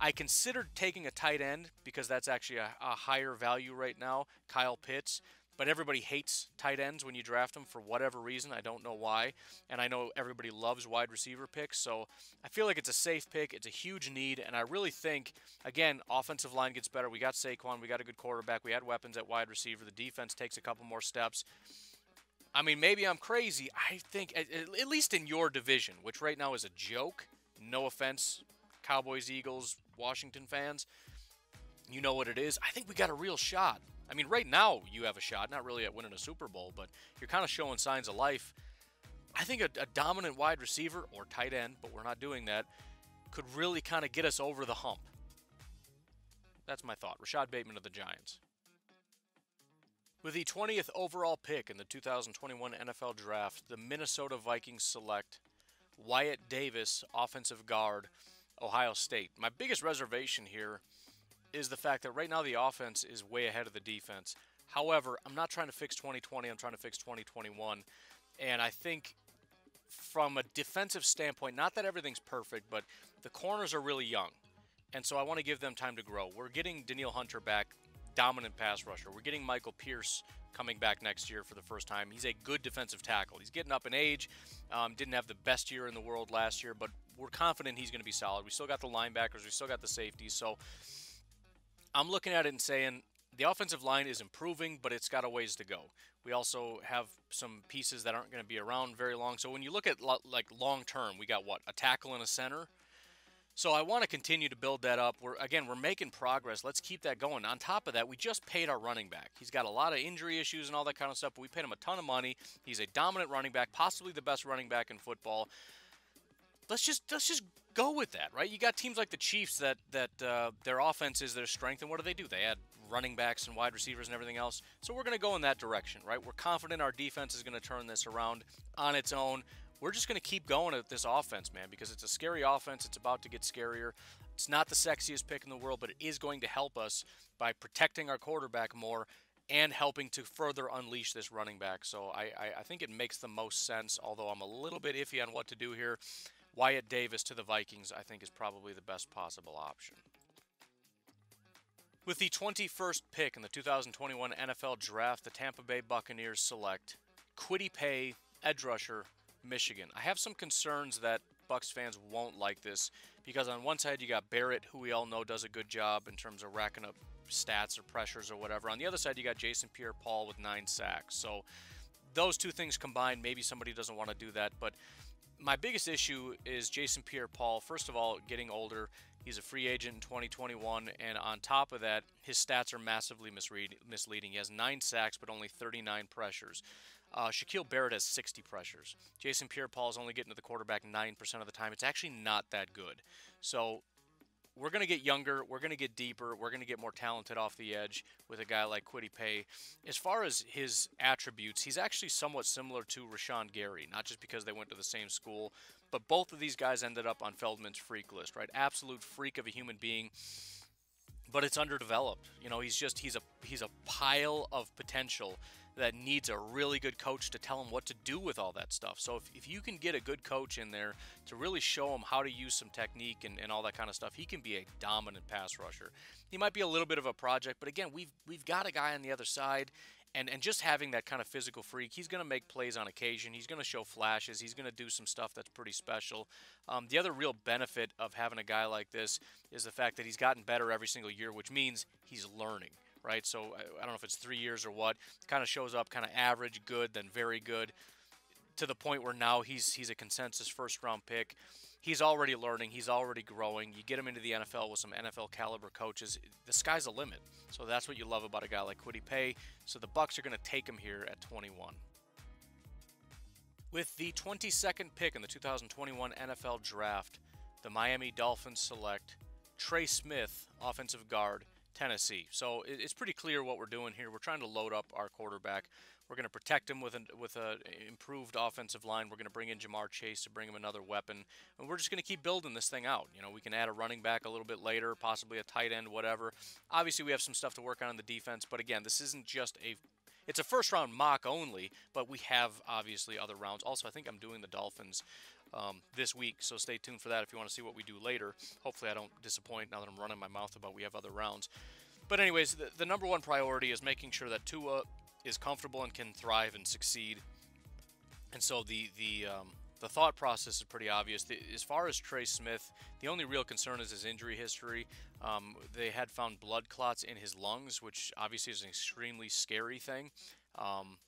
A: I considered taking a tight end because that's actually a, a, higher value right now, Kyle Pitts. But everybody hates tight ends when you draft them for whatever reason. I don't know why. And I know everybody loves wide receiver picks. So I feel like it's a safe pick. It's a huge need. And I really think, again, offensive line gets better. We got Saquon. We got a good quarterback. We had weapons at wide receiver. The defense takes a couple more steps. I mean, maybe I'm crazy. I think, at, at least in your division, which right now is a joke, no offense, Cowboys, Eagles, Washington fans, you know what it is. I think we got a real shot. I mean, right now you have a shot, not really at winning a Super Bowl, but you're kind of showing signs of life. I think a, a dominant wide receiver or tight end, but we're not doing that, could really kind of get us over the hump. That's my thought. Rashod Bateman of the Giants. With the 20th overall pick in the 2021 NFL Draft, the Minnesota Vikings select Wyatt Davis, offensive guard Ohio State. My biggest reservation here is the fact that right now the offense is way ahead of the defense. However, I'm not trying to fix 2020, I'm trying to fix 2021. And I think from a defensive standpoint, not that everything's perfect, but the corners are really young. And so I want to give them time to grow. We're getting Danielle Hunter back, dominant pass rusher. We're getting Michael Pierce coming back next year for the first time. He's a good defensive tackle. He's getting up in age. Um, didn't have the best year in the world last year, but we're confident he's going to be solid. We still got the linebackers, we still got the safeties. So I'm looking at it and saying the offensive line is improving, but it's got a ways to go. We also have some pieces that aren't going to be around very long. So when you look at like long term, we got what a tackle and a center. So I want to continue to build that up. We're again, we're making progress. Let's keep that going. On top of that, we just paid our running back. He's got a lot of injury issues and all that kind of stuff, but we paid him a ton of money. He's a dominant running back, possibly the best running back in football let's just let's just go with that, right? You got teams like the Chiefs that that uh, their offense is their strength, and what do they do? They add running backs and wide receivers and everything else. So we're going to go in that direction, right? We're confident our defense is going to turn this around on its own. We're just going to keep going at this offense, man, because it's a scary offense. It's about to get scarier. It's not the sexiest pick in the world, but it is going to help us by protecting our quarterback more and helping to further unleash this running back. So I, I, I think it makes the most sense, although I'm a little bit iffy on what to do here. Wyatt Davis to the Vikings, I think, is probably the best possible option. With the 21st pick in the 2021 NFL Draft, the Tampa Bay Buccaneers select Kwity Paye, edge rusher, Michigan. I have some concerns that Bucs fans won't like this because on one side you got Barrett, who we all know does a good job in terms of racking up stats or pressures or whatever. On the other side, you got Jason Pierre-Paul with nine sacks. So those two things combined, maybe somebody doesn't want to do that. But my biggest issue is Jason Pierre-Paul. First of all, getting older. He's a free agent in 2021, and on top of that, his stats are massively misleading. He has nine sacks, but only 39 pressures. Uh, Shaquille Barrett has 60 pressures. Jason Pierre-Paul is only getting to the quarterback 9% of the time. It's actually not that good. So we're going to get younger. We're going to get deeper. We're going to get more talented off the edge with a guy like Kwity Paye. As far as his attributes, he's actually somewhat similar to Rashan Gary, not just because they went to the same school, but both of these guys ended up on Feldman's freak list, right? Absolute freak of a human being but it's underdeveloped. You know, he's just he's a he's a pile of potential that needs a really good coach to tell him what to do with all that stuff. So if, if you can get a good coach in there to really show him how to use some technique and, and all that kind of stuff, he can be a dominant pass rusher. He might be a little bit of a project, but again, we've we've got a guy on the other side and and just having that kind of physical freak, he's going to make plays on occasion. He's going to show flashes. He's going to do some stuff that's pretty special. Um, the other real benefit of having a guy like this is the fact that he's gotten better every single year, which means he's learning right? So I don't know if it's three years or what. Kind of shows up kind of average, good, then very good, to the point where now he's he's a consensus first round pick. He's already learning. He's already growing. You get him into the NFL with some NFL caliber coaches. The sky's the limit. So that's what you love about a guy like Kwity Paye. So the Bucs are going to take him here at 21. With the 22nd pick in the 2021 NFL Draft, the Miami Dolphins select Trey Smith, offensive guard Tennessee. So it's pretty clear what we're doing here. We're trying to load up our quarterback. We're going to protect him with an with a improved offensive line. We're going to bring in Ja'Marr Chase to bring him another weapon, and we're just going to keep building this thing out. You know, we can add a running back a little bit later, possibly a tight end, whatever. Obviously, we have some stuff to work on in the defense, but again, this isn't just a it's a first round mock only, but we have obviously other rounds. Also, I think I'm doing the Dolphins um, this week, so stay tuned for that if you want to see what we do later. Hopefully, I don't disappoint now that I'm running my mouth about we have other rounds. But anyways, the, the number one priority is making sure that Tua is comfortable and can thrive and succeed. And so the the um, the thought process is pretty obvious. The, as far as Trey Smith, the only real concern is his injury history. Um, they had found blood clots in his lungs, which obviously is an extremely scary thing. Um,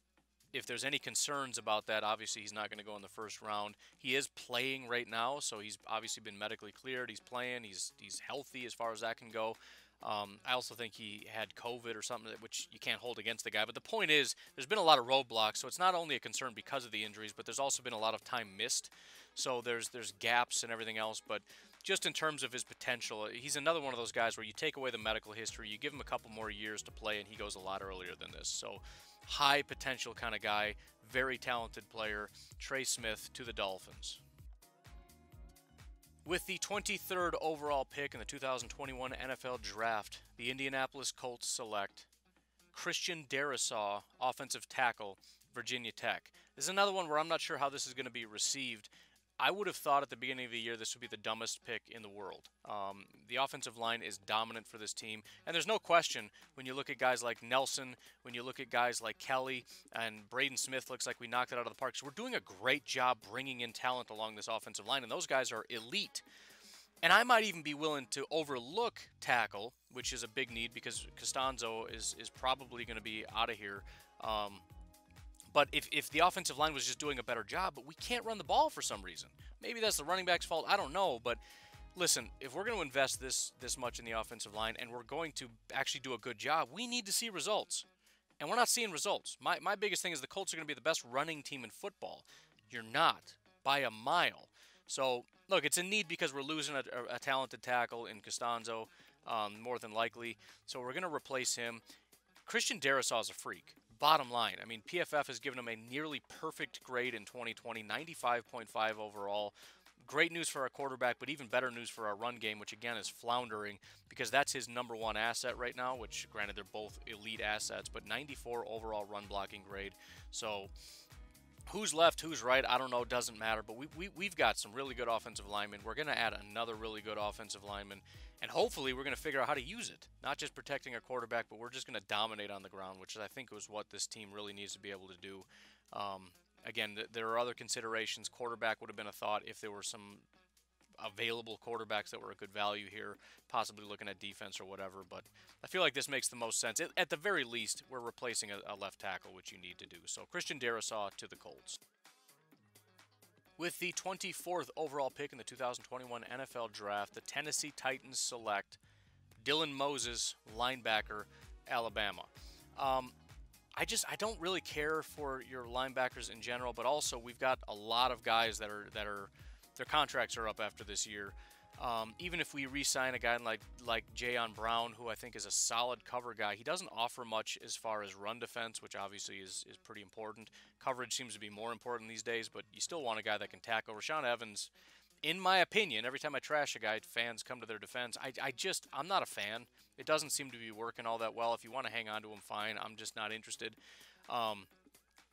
A: if there's any concerns about that, obviously he's not going to go in the first round. He is playing right now, so he's obviously been medically cleared. He's playing. He's he's healthy as far as that can go. Um, I also think he had COVID or something, which you can't hold against the guy. But the point is, there's been a lot of roadblocks, so it's not only a concern because of the injuries, but there's also been a lot of time missed. So there's there's gaps and everything else. But just in terms of his potential, he's another one of those guys where you take away the medical history, you give him a couple more years to play, and he goes a lot earlier than this. So high potential kind of guy, very talented player. Trey Smith to the Dolphins. With the 23rd overall pick in the 2021 NFL Draft, the Indianapolis Colts select Christian Darrisaw, offensive tackle, Virginia Tech. This is another one where I'm not sure how this is going to be received I would have thought at the beginning of the year this would be the dumbest pick in the world. Um, the offensive line is dominant for this team, and there's no question when you look at guys like Nelson, when you look at guys like Kelly and Braden Smith, looks like we knocked it out of the park. So we're doing a great job bringing in talent along this offensive line, and those guys are elite. And I might even be willing to overlook tackle, which is a big need because Castonzo is is probably going to be out of here. Um, but if, if the offensive line was just doing a better job, but we can't run the ball for some reason. Maybe that's the running back's fault. I don't know. But listen, if we're going to invest this this much in the offensive line and we're going to actually do a good job, we need to see results. And we're not seeing results. My, my biggest thing is the Colts are going to be the best running team in football. You're not by a mile. So, look, it's a need because we're losing a, a, a talented tackle in Castonzo, um, more than likely. So we're going to replace him. Christian Darrisaw is a freak bottom line, I mean, PFF has given him a nearly perfect grade in 2020, 95.5 overall. Great news for our quarterback, but even better news for our run game, which again is floundering because that's his number one asset right now. Which, granted, they're both elite assets, but 94 overall run blocking grade. So, who's left, who's right, I don't know, doesn't matter. But we, we, we've got some really good offensive linemen. We're going to add another really good offensive lineman. And hopefully, we're going to figure out how to use it. Not just protecting our quarterback, but we're just going to dominate on the ground, which I think was what this team really needs to be able to do. Um, again, th- there are other considerations. Quarterback would have been a thought if there were some available quarterbacks that were a good value here, possibly looking at defense or whatever. But I feel like this makes the most sense. At the very least, we're replacing a, a, left tackle, which you need to do. So Christian Darrisaw to the Colts. With the 24th overall pick in the 2021 NFL Draft, the Tennessee Titans select Dylan Moses, linebacker, Alabama. Um, I just I don't really care for your linebackers in general, but also we've got a lot of guys that are that are their contracts are up after this year. Um, even if we re-sign a guy like like Jayon Brown, who I think is a solid cover guy, he doesn't offer much as far as run defense, which obviously is is pretty important. Coverage seems to be more important these days, but you still want a guy that can tackle. Rashaan Evans, in my opinion, every time I trash a guy, fans come to their defense. I, I just I'm not a fan. It doesn't seem to be working all that well. If you want to hang on to him, fine. I'm just not interested. Um,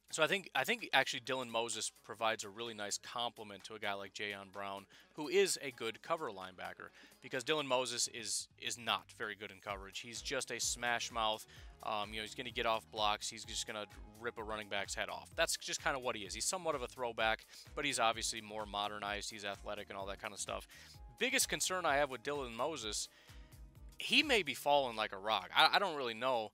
A: so I think I think actually Dylan Moses provides a really nice complement to a guy like Jayon Brown, who is a good cover linebacker. Because Dylan Moses is is not very good in coverage. He's just a smash mouth. Um, you know, he's going to get off blocks. He's just going to rip a running back's head off. That's just kind of what he is. He's somewhat of a throwback, but he's obviously more modernized. He's athletic and all that kind of stuff. Biggest concern I have with Dylan Moses, he may be falling like a rock. I, I don't really know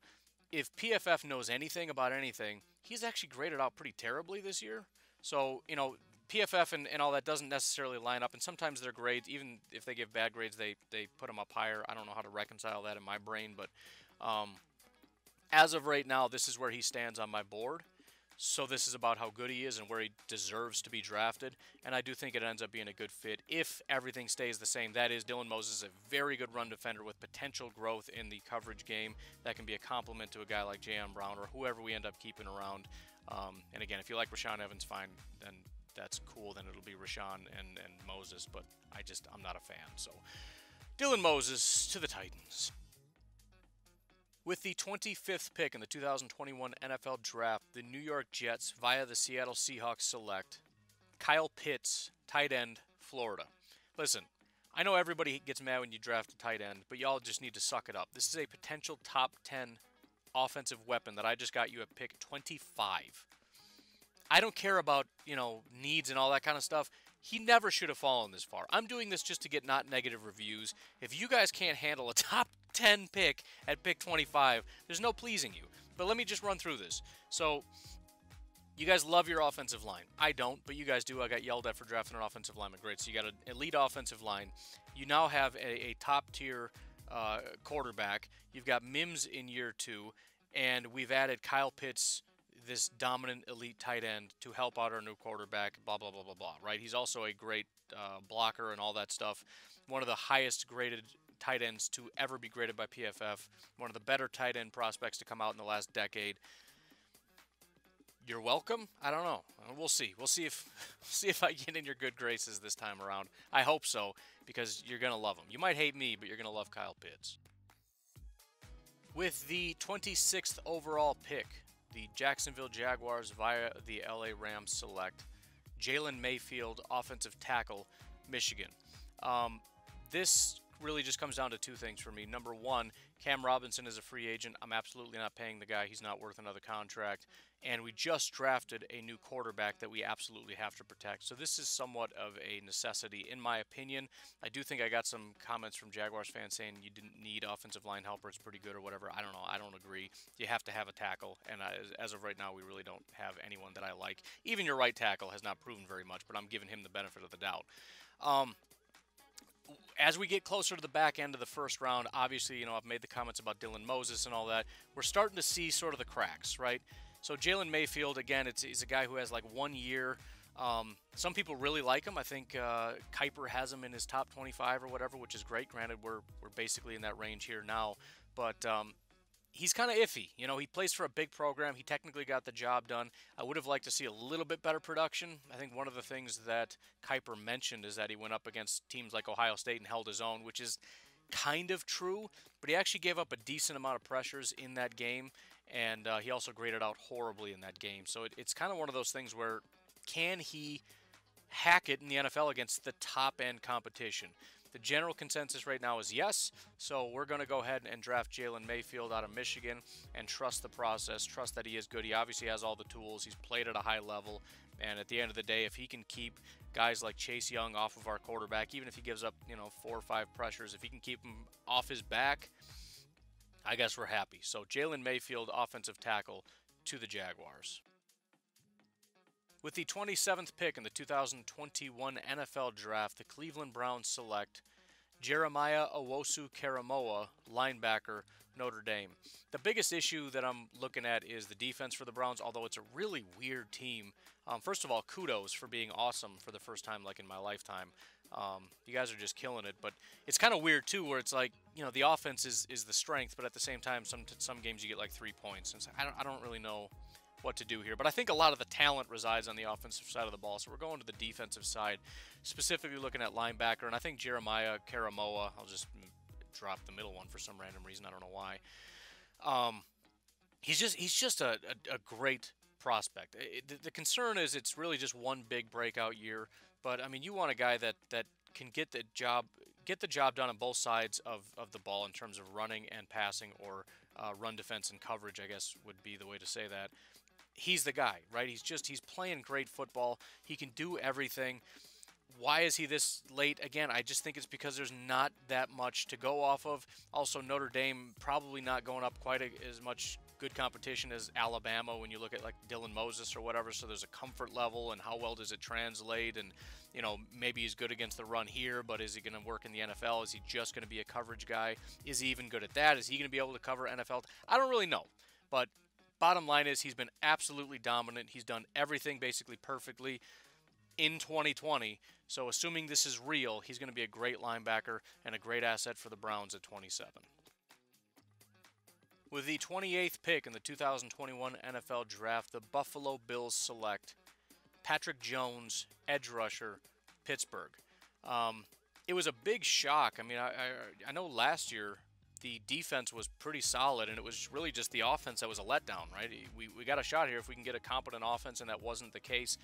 A: if PFF knows anything about anything he's actually graded out pretty terribly this year. So, you know, PFF and, and all that doesn't necessarily line up. And sometimes their grades, even if they give bad grades, they, they put them up higher. I don't know how to reconcile that in my brain. But um, as of right now, this is where he stands on my board. So this is about how good he is and where he deserves to be drafted. And I do think it ends up being a good fit if everything stays the same. That is, Dylan Moses is a very good run defender with potential growth in the coverage game that can be a complement to a guy like Jayon Brown or whoever we end up keeping around. Um, and again, if you like Rashaan Evans, fine, then that's cool. Then it'll be Rashaan and, and Moses. But I just, I'm not a fan. So Dylan Moses to the Titans. With the 25th pick in the 2021 NFL Draft, the New York Jets, via the Seattle Seahawks, select Kyle Pitts, tight end, Florida. Listen, I know everybody gets mad when you draft a tight end, but y'all just need to suck it up. This is a potential top 10 offensive weapon that I just got you at pick 25. I don't care about, you know, needs and all that kind of stuff. He never should have fallen this far. I'm doing this just to get not negative reviews. If you guys can't handle a top 10 pick at pick 25. There's no pleasing you. But let me just run through this. So, you guys love your offensive line. I don't, but you guys do. I got yelled at for drafting an offensive lineman. Great. So you got an elite offensive line. You now have a, a top tier uh, quarterback. You've got Mims in year two, and we've added Kyle Pitts, this dominant elite tight end, to help out our new quarterback. Blah blah blah blah blah. Right. He's also a great uh, blocker and all that stuff. One of the highest graded tight ends to ever be graded by PFF. One of the better tight end prospects to come out in the last decade. You're welcome. I don't know. We'll see. We'll see if see if I get in your good graces this time around. I hope so because you're gonna love him. You might hate me, but you're gonna love Kyle Pitts. With the 26th overall pick, the Jacksonville Jaguars via the LA Rams select Jalen Mayfield, offensive tackle, Michigan. Um, this really just comes down to two things for me. Number one, Cam Robinson is a free agent. I'm absolutely not paying the guy. He's not worth another contract. And we just drafted a new quarterback that we absolutely have to protect. So this is somewhat of a necessity, in my opinion. I do think I got some comments from Jaguars fans saying you didn't need offensive line help it's pretty good or whatever. I don't know. I don't agree. You have to have a tackle. And as of right now, we really don't have anyone that I like. Even your right tackle has not proven very much, but I'm giving him the benefit of the doubt. Um, as we get closer to the back end of the first round, obviously, you know, I've made the comments about Dylan Moses and all that. We're starting to see sort of the cracks, right? So Jalen Mayfield, again, it's, he's a guy who has like one year. Um, some people really like him. I think uh, Kiper has him in his top 25 or whatever, which is great. Granted, we're we're basically in that range here now, but um, he's kind of iffy. You know, he plays for a big program. He technically got the job done. I would have liked to see a little bit better production. I think one of the things that Kiper mentioned is that he went up against teams like Ohio State and held his own, which is kind of true, but he actually gave up a decent amount of pressures in that game, and uh, he also graded out horribly in that game. So it, it's kind of one of those things where can he hack it in the NFL against the top end competition? The general consensus right now is yes. So we're going to go ahead and draft Jalen Mayfield out of Michigan and trust the process, trust that he is good. He obviously has all the tools, he's played at a high level. And at the end of the day, if he can keep guys like Chase Young off of our quarterback, even if he gives up, you know, four or five pressures, if he can keep him off his back, I guess we're happy. So Jalen Mayfield, offensive tackle to the Jaguars. With the 27th pick in the 2021 NFL Draft, the Cleveland Browns select Jeremiah Owusu Koramoah, linebacker, Notre Dame. The biggest issue that I'm looking at is the defense for the Browns, although it's a really weird team. Um, first of all, kudos for being awesome for the first time, like in my lifetime. Um, you guys are just killing it, but it's kind of weird too, where it's like you know the offense is, is the strength, but at the same time, some some games you get like three points, and so I don't I don't really know what to do here. But I think a lot of the talent resides on the offensive side of the ball. So we're going to the defensive side, specifically looking at linebacker. And I think Jeremiah Koramoah, I'll just drop the middle one for some random reason. I don't know why. Um, he's just he's just a, a, a great prospect. It, the, the concern is it's really just one big breakout year. But I mean, you want a guy that that can get the job get the job done on both sides of, of the ball in terms of running and passing or uh, run defense and coverage, I guess would be the way to say that he's the guy, right? He's just he's playing great football. He can do everything. Why is he this late? Again, I just think it's because there's not that much to go off of. Also, Notre Dame probably not going up quite a, as much good competition as Alabama when you look at like Dylan Moses or whatever. So there's a comfort level, and how well does it translate? And you know, maybe he's good against the run here, but is he going to work in the NFL? Is he just going to be a coverage guy? Is he even good at that? Is he going to be able to cover NFL? I don't really know, but bottom line is he's been absolutely dominant. He's done everything basically perfectly in 2020. So assuming this is real, he's going to be a great linebacker and a great asset for the Browns at 27. With the 28th pick in the 2021 NFL Draft, the Buffalo Bills select Patrick Jones, edge rusher, Pittsburgh. Um, it was a big shock. I mean, I, I, I know last year the defense was pretty solid, and it was really just the offense that was a letdown, right? We, we got a shot here if we can get a competent offense, and that wasn't the case.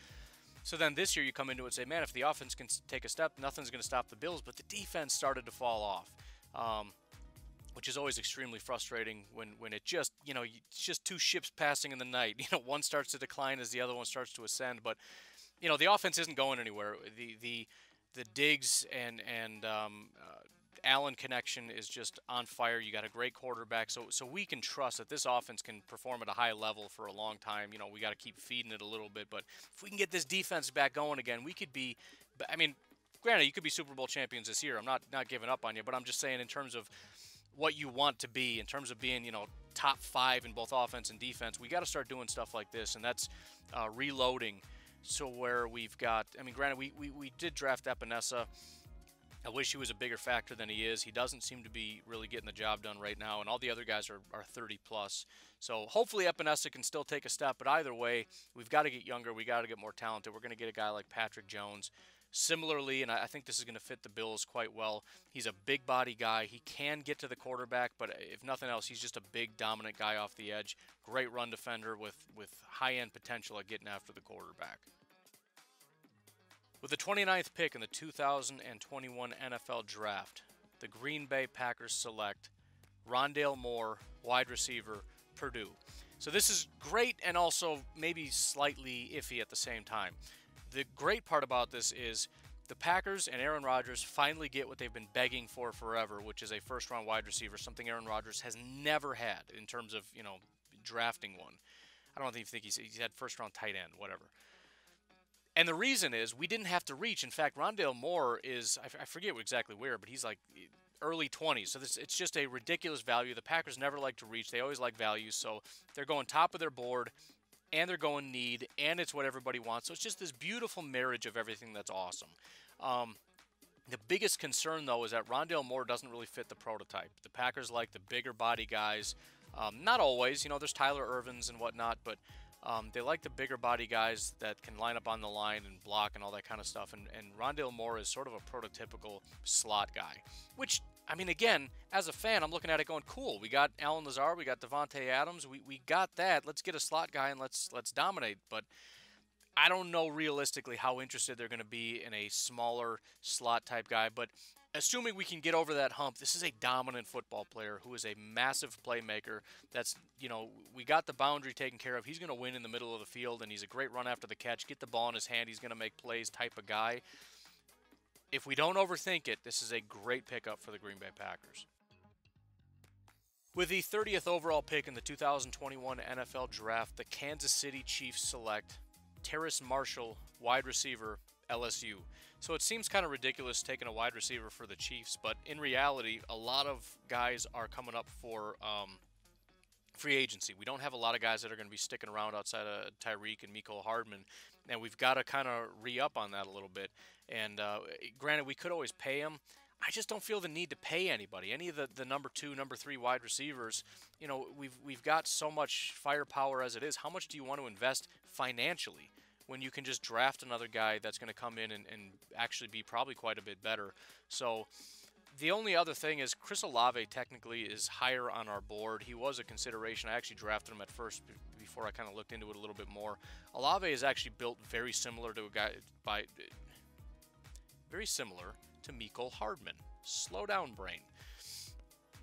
A: So then this year you come into it and say, man, if the offense can take a step, nothing's going to stop the Bills. But the defense started to fall off, um, which is always extremely frustrating when, when it just, you know, it's just two ships passing in the night. You know, one starts to decline as the other one starts to ascend. But, you know, the offense isn't going anywhere. The, the, the Diggs and, and um, uh, Allen connection is just on fire. You got a great quarterback, so so we can trust that this offense can perform at a high level for a long time. You know, we got to keep feeding it a little bit, but if we can get this defense back going again, we could be. I mean, granted, you could be Super Bowl champions this year. I'm not not giving up on you, but I'm just saying in terms of what you want to be, in terms of being, you know, top five in both offense and defense, we got to start doing stuff like this, and that's uh, reloading. So where we've got, I mean, granted, we, we, we did draft Epenesa. I wish he was a bigger factor than he is. He doesn't seem to be really getting the job done right now, and all the other guys are, are 30 plus. So hopefully Epenesa can still take a step, but either way, we've got to get younger. we got to get more talented. We're going to get a guy like Patrick Jones. Similarly, and I think this is going to fit the Bills quite well, he's a big body guy. He can get to the quarterback, but if nothing else, he's just a big, dominant guy off the edge. Great run defender with, with high end potential at getting after the quarterback. With the 29th pick in the 2021 NFL Draft, the Green Bay Packers select Rondale Moore, wide receiver, Purdue. So this is great and also maybe slightly iffy at the same time. The great part about this is the Packers and Aaron Rodgers finally get what they've been begging for forever, which is a first round wide receiver, something Aaron Rodgers has never had in terms of, you know, drafting one. I don't even think he's, he's had first round tight end, whatever. And the reason is we didn't have to reach. In fact, Rondale Moore is, I, f- I forget exactly where, but he's like early 20s. So this, it's just a ridiculous value. The Packers never like to reach, they always like values. So they're going top of their board and they're going need, and it's what everybody wants. So it's just this beautiful marriage of everything that's awesome. Um, the biggest concern, though, is that Rondale Moore doesn't really fit the prototype. The Packers like the bigger body guys. Um, not always, you know, there's Tyler Ervins and whatnot, but um, they like the bigger body guys that can line up on the line and block and all that kind of stuff. And, and Rondale Moore is sort of a prototypical slot guy, which, I mean, again, as a fan, I'm looking at it going, cool. We got Allen Lazard, we got Davante Adams, we, we got that. Let's get a slot guy and let's let's dominate. But I don't know realistically how interested they're going to be in a smaller slot type guy, but assuming we can get over that hump, this is a dominant football player who is a massive playmaker. That's, you know, we got the boundary taken care of. He's going to win in the middle of the field, and he's a great run after the catch. Get the ball in his hand. He's going to make plays type of guy. If we don't overthink it, this is a great pickup for the Green Bay Packers. With the 30th overall pick in the 2021 NFL Draft, the Kansas City Chiefs select Terrace Marshall, wide receiver, LSU. So it seems kind of ridiculous taking a wide receiver for the Chiefs, but in reality, a lot of guys are coming up for um, free agency. We don't have a lot of guys that are going to be sticking around outside of Tyreek and Mecole Hardman, and we've got to kind of re up on that a little bit. And uh, granted, we could always pay him. I just don't feel the need to pay anybody. Any of the, the number two, number three wide receivers, you know, we've we've got so much firepower as it is. How much do you want to invest financially? When you can just draft another guy that's going to come in and, and actually be probably quite a bit better. So the only other thing is Chris Olave technically is higher on our board. He was a consideration. I actually drafted him at first before I kind of looked into it a little bit more. Olave is actually built very similar to a guy by very similar to Mecole Hardman. Slow down, brain.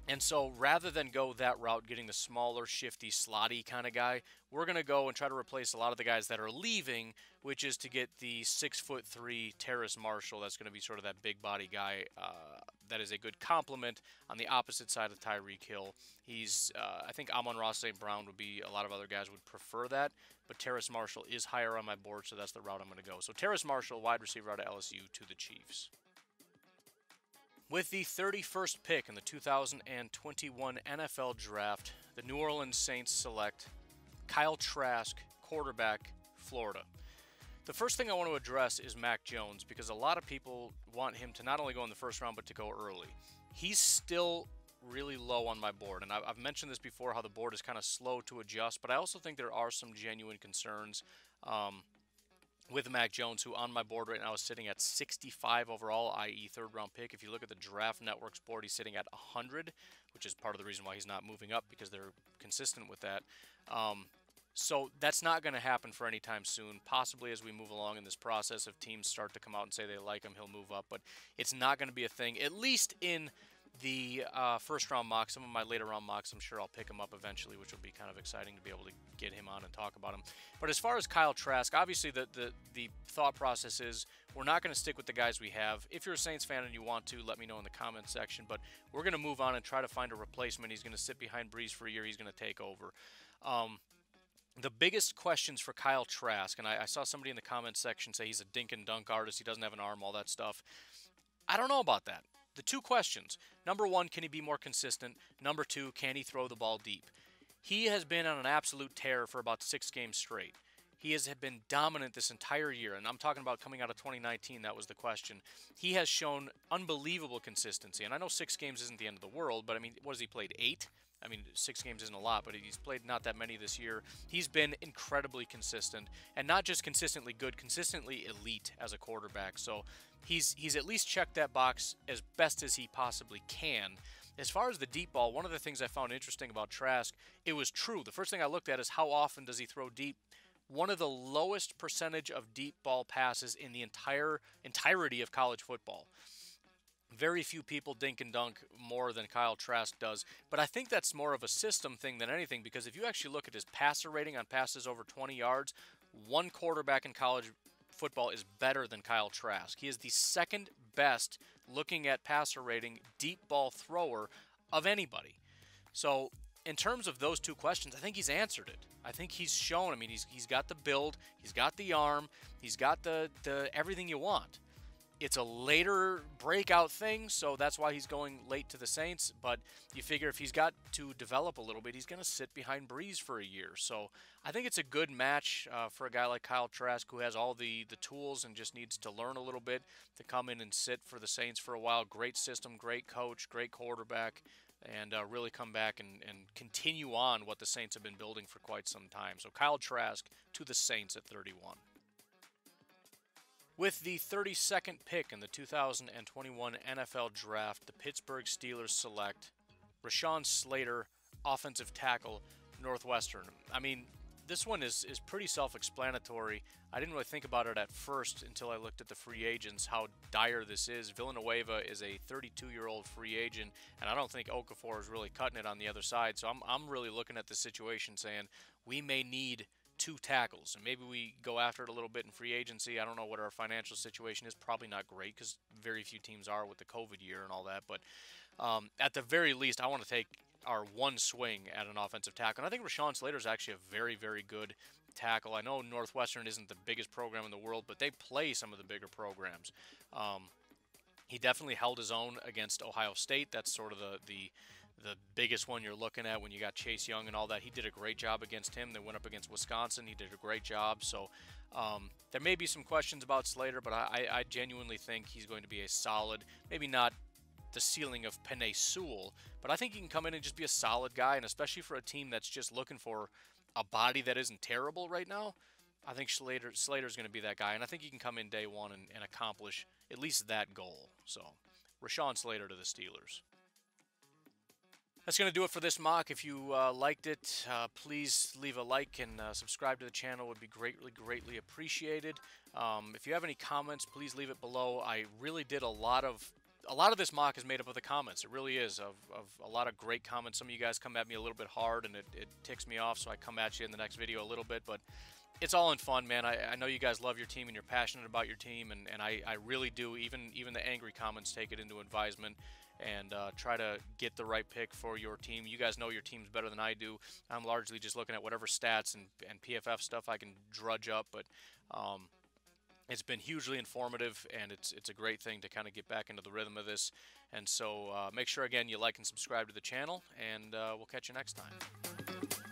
A: And so rather than go that route, getting the smaller, shifty, slotty kind of guy, we're going to go and try to replace a lot of the guys that are leaving, which is to get the six foot three Terrace Marshall. That's going to be sort of that big body guy uh, that is a good complement on the opposite side of Tyreek Hill. He's, uh, I think Amon-Ra St. Brown would be, a lot of other guys would prefer that, but Terrace Marshall is higher on my board, so that's the route I'm going to go. So Terrace Marshall, wide receiver out of LSU to the Chiefs. With the 31st pick in the 2021 NFL Draft, the New Orleans Saints select Kyle Trask, quarterback, Florida. The first thing I want to address is Mac Jones because a lot of people want him to not only go in the first round but to go early. He's still really low on my board, and I've mentioned this before how the board is kind of slow to adjust, but I also think there are some genuine concerns. Um, with Mac Jones, who on my board right now is sitting at 65 overall, i.e., third round pick. If you look at the Draft Network's board, he's sitting at 100, which is part of the reason why he's not moving up because they're consistent with that. Um, so that's not going to happen for any time soon. Possibly as we move along in this process, if teams start to come out and say they like him, he'll move up. But it's not going to be a thing, at least in the uh, first round mock, some of my later round mocks, I'm sure I'll pick him up eventually, which will be kind of exciting to be able to get him on and talk about him. But as far as Kyle Trask, obviously the the, the thought process is we're not going to stick with the guys we have. If you're a Saints fan and you want to, let me know in the comment section. But we're going to move on and try to find a replacement. He's going to sit behind Brees for a year. He's going to take over. Um, the biggest questions for Kyle Trask, and I, I saw somebody in the comment section say he's a dink and dunk artist. He doesn't have an arm, all that stuff. I don't know about that the two questions. Number one, can he be more consistent? Number two, can he throw the ball deep? He has been on an absolute tear for about six games straight. He has been dominant this entire year, and I'm talking about coming out of 2019. That was the question. He has shown unbelievable consistency, and I know six games isn't the end of the world, but I mean, what has he played? Eight? I mean, six games isn't a lot, but he's played not that many this year. He's been incredibly consistent, and not just consistently good, consistently elite as a quarterback. So he's he's at least checked that box as best as he possibly can. As far as the deep ball, one of the things I found interesting about Trask, it was true. The first thing I looked at is how often does he throw deep? One of the lowest percentage of deep ball passes in the entire entirety of college football. Very few people dink and dunk more than Kyle Trask does, but I think that's more of a system thing than anything because if you actually look at his passer rating on passes over 20 yards, one quarterback in college football is better than Kyle Trask. He is the second best looking at passer rating deep ball thrower of anybody. So, in terms of those two questions, I think he's answered it. I think he's shown. I mean, he's he's got the build, he's got the arm, he's got the the everything you want it's a later breakout thing, so that's why he's going late to the Saints. But you figure if he's got to develop a little bit, he's going to sit behind Brees for a year. So I think it's a good match uh, for a guy like Kyle Trask, who has all the the tools and just needs to learn a little bit to come in and sit for the Saints for a while. Great system, great coach, great quarterback. And uh, really come back and, and continue on what the Saints have been building for quite some time. So, Kyle Trask to the Saints at 31. With the 32nd pick in the 2021 NFL Draft, the Pittsburgh Steelers select Rashawn Slater, offensive tackle, Northwestern. I mean, this one is, is pretty self-explanatory. I didn't really think about it at first until I looked at the free agents, how dire this is. Villanueva is a 32-year-old free agent, and I don't think Okafor is really cutting it on the other side. So I'm, I'm really looking at the situation saying we may need two tackles, and maybe we go after it a little bit in free agency. I don't know what our financial situation is. Probably not great because very few teams are with the COVID year and all that. But um, at the very least, I want to take our one swing at an offensive tackle. And I think Rashawn Slater is actually a very, very good tackle. I know Northwestern isn't the biggest program in the world, but they play some of the bigger programs. Um, he definitely held his own against Ohio State. That's sort of the the the biggest one you're looking at when you got Chase Young and all that. He did a great job against him. They went up against Wisconsin. He did a great job. So um, there may be some questions about Slater, but I, I genuinely think he's going to be a solid, maybe not the ceiling of Penei Sewell, but I think he can come in and just be a solid guy, and especially for a team that's just looking for a body that isn't terrible right now, I think Slater Slater's going to be that guy, and I think he can come in day one and, and accomplish at least that goal. So, Rashawn Slater to the Steelers. That's going to do it for this mock. If you uh, liked it, uh, please leave a like and uh, subscribe to the channel. would be greatly, greatly appreciated. Um, if you have any comments, please leave it below. I really did a lot of a lot of this mock is made up of the comments. It really is of, of a lot of great comments. Some of you guys come at me a little bit hard, and it, it ticks me off, so I come at you in the next video a little bit. But it's all in fun, man. I, I know you guys love your team and you're passionate about your team, and, and I, I really do. Even even the angry comments take it into advisement and uh, try to get the right pick for your team. You guys know your teams better than I do. I'm largely just looking at whatever stats and, and PFF stuff I can drudge up, but um, it's been hugely informative and it's it's a great thing to kind of get back into the rhythm of this and so uh, make sure again you like and subscribe to the channel and uh, we'll catch you next time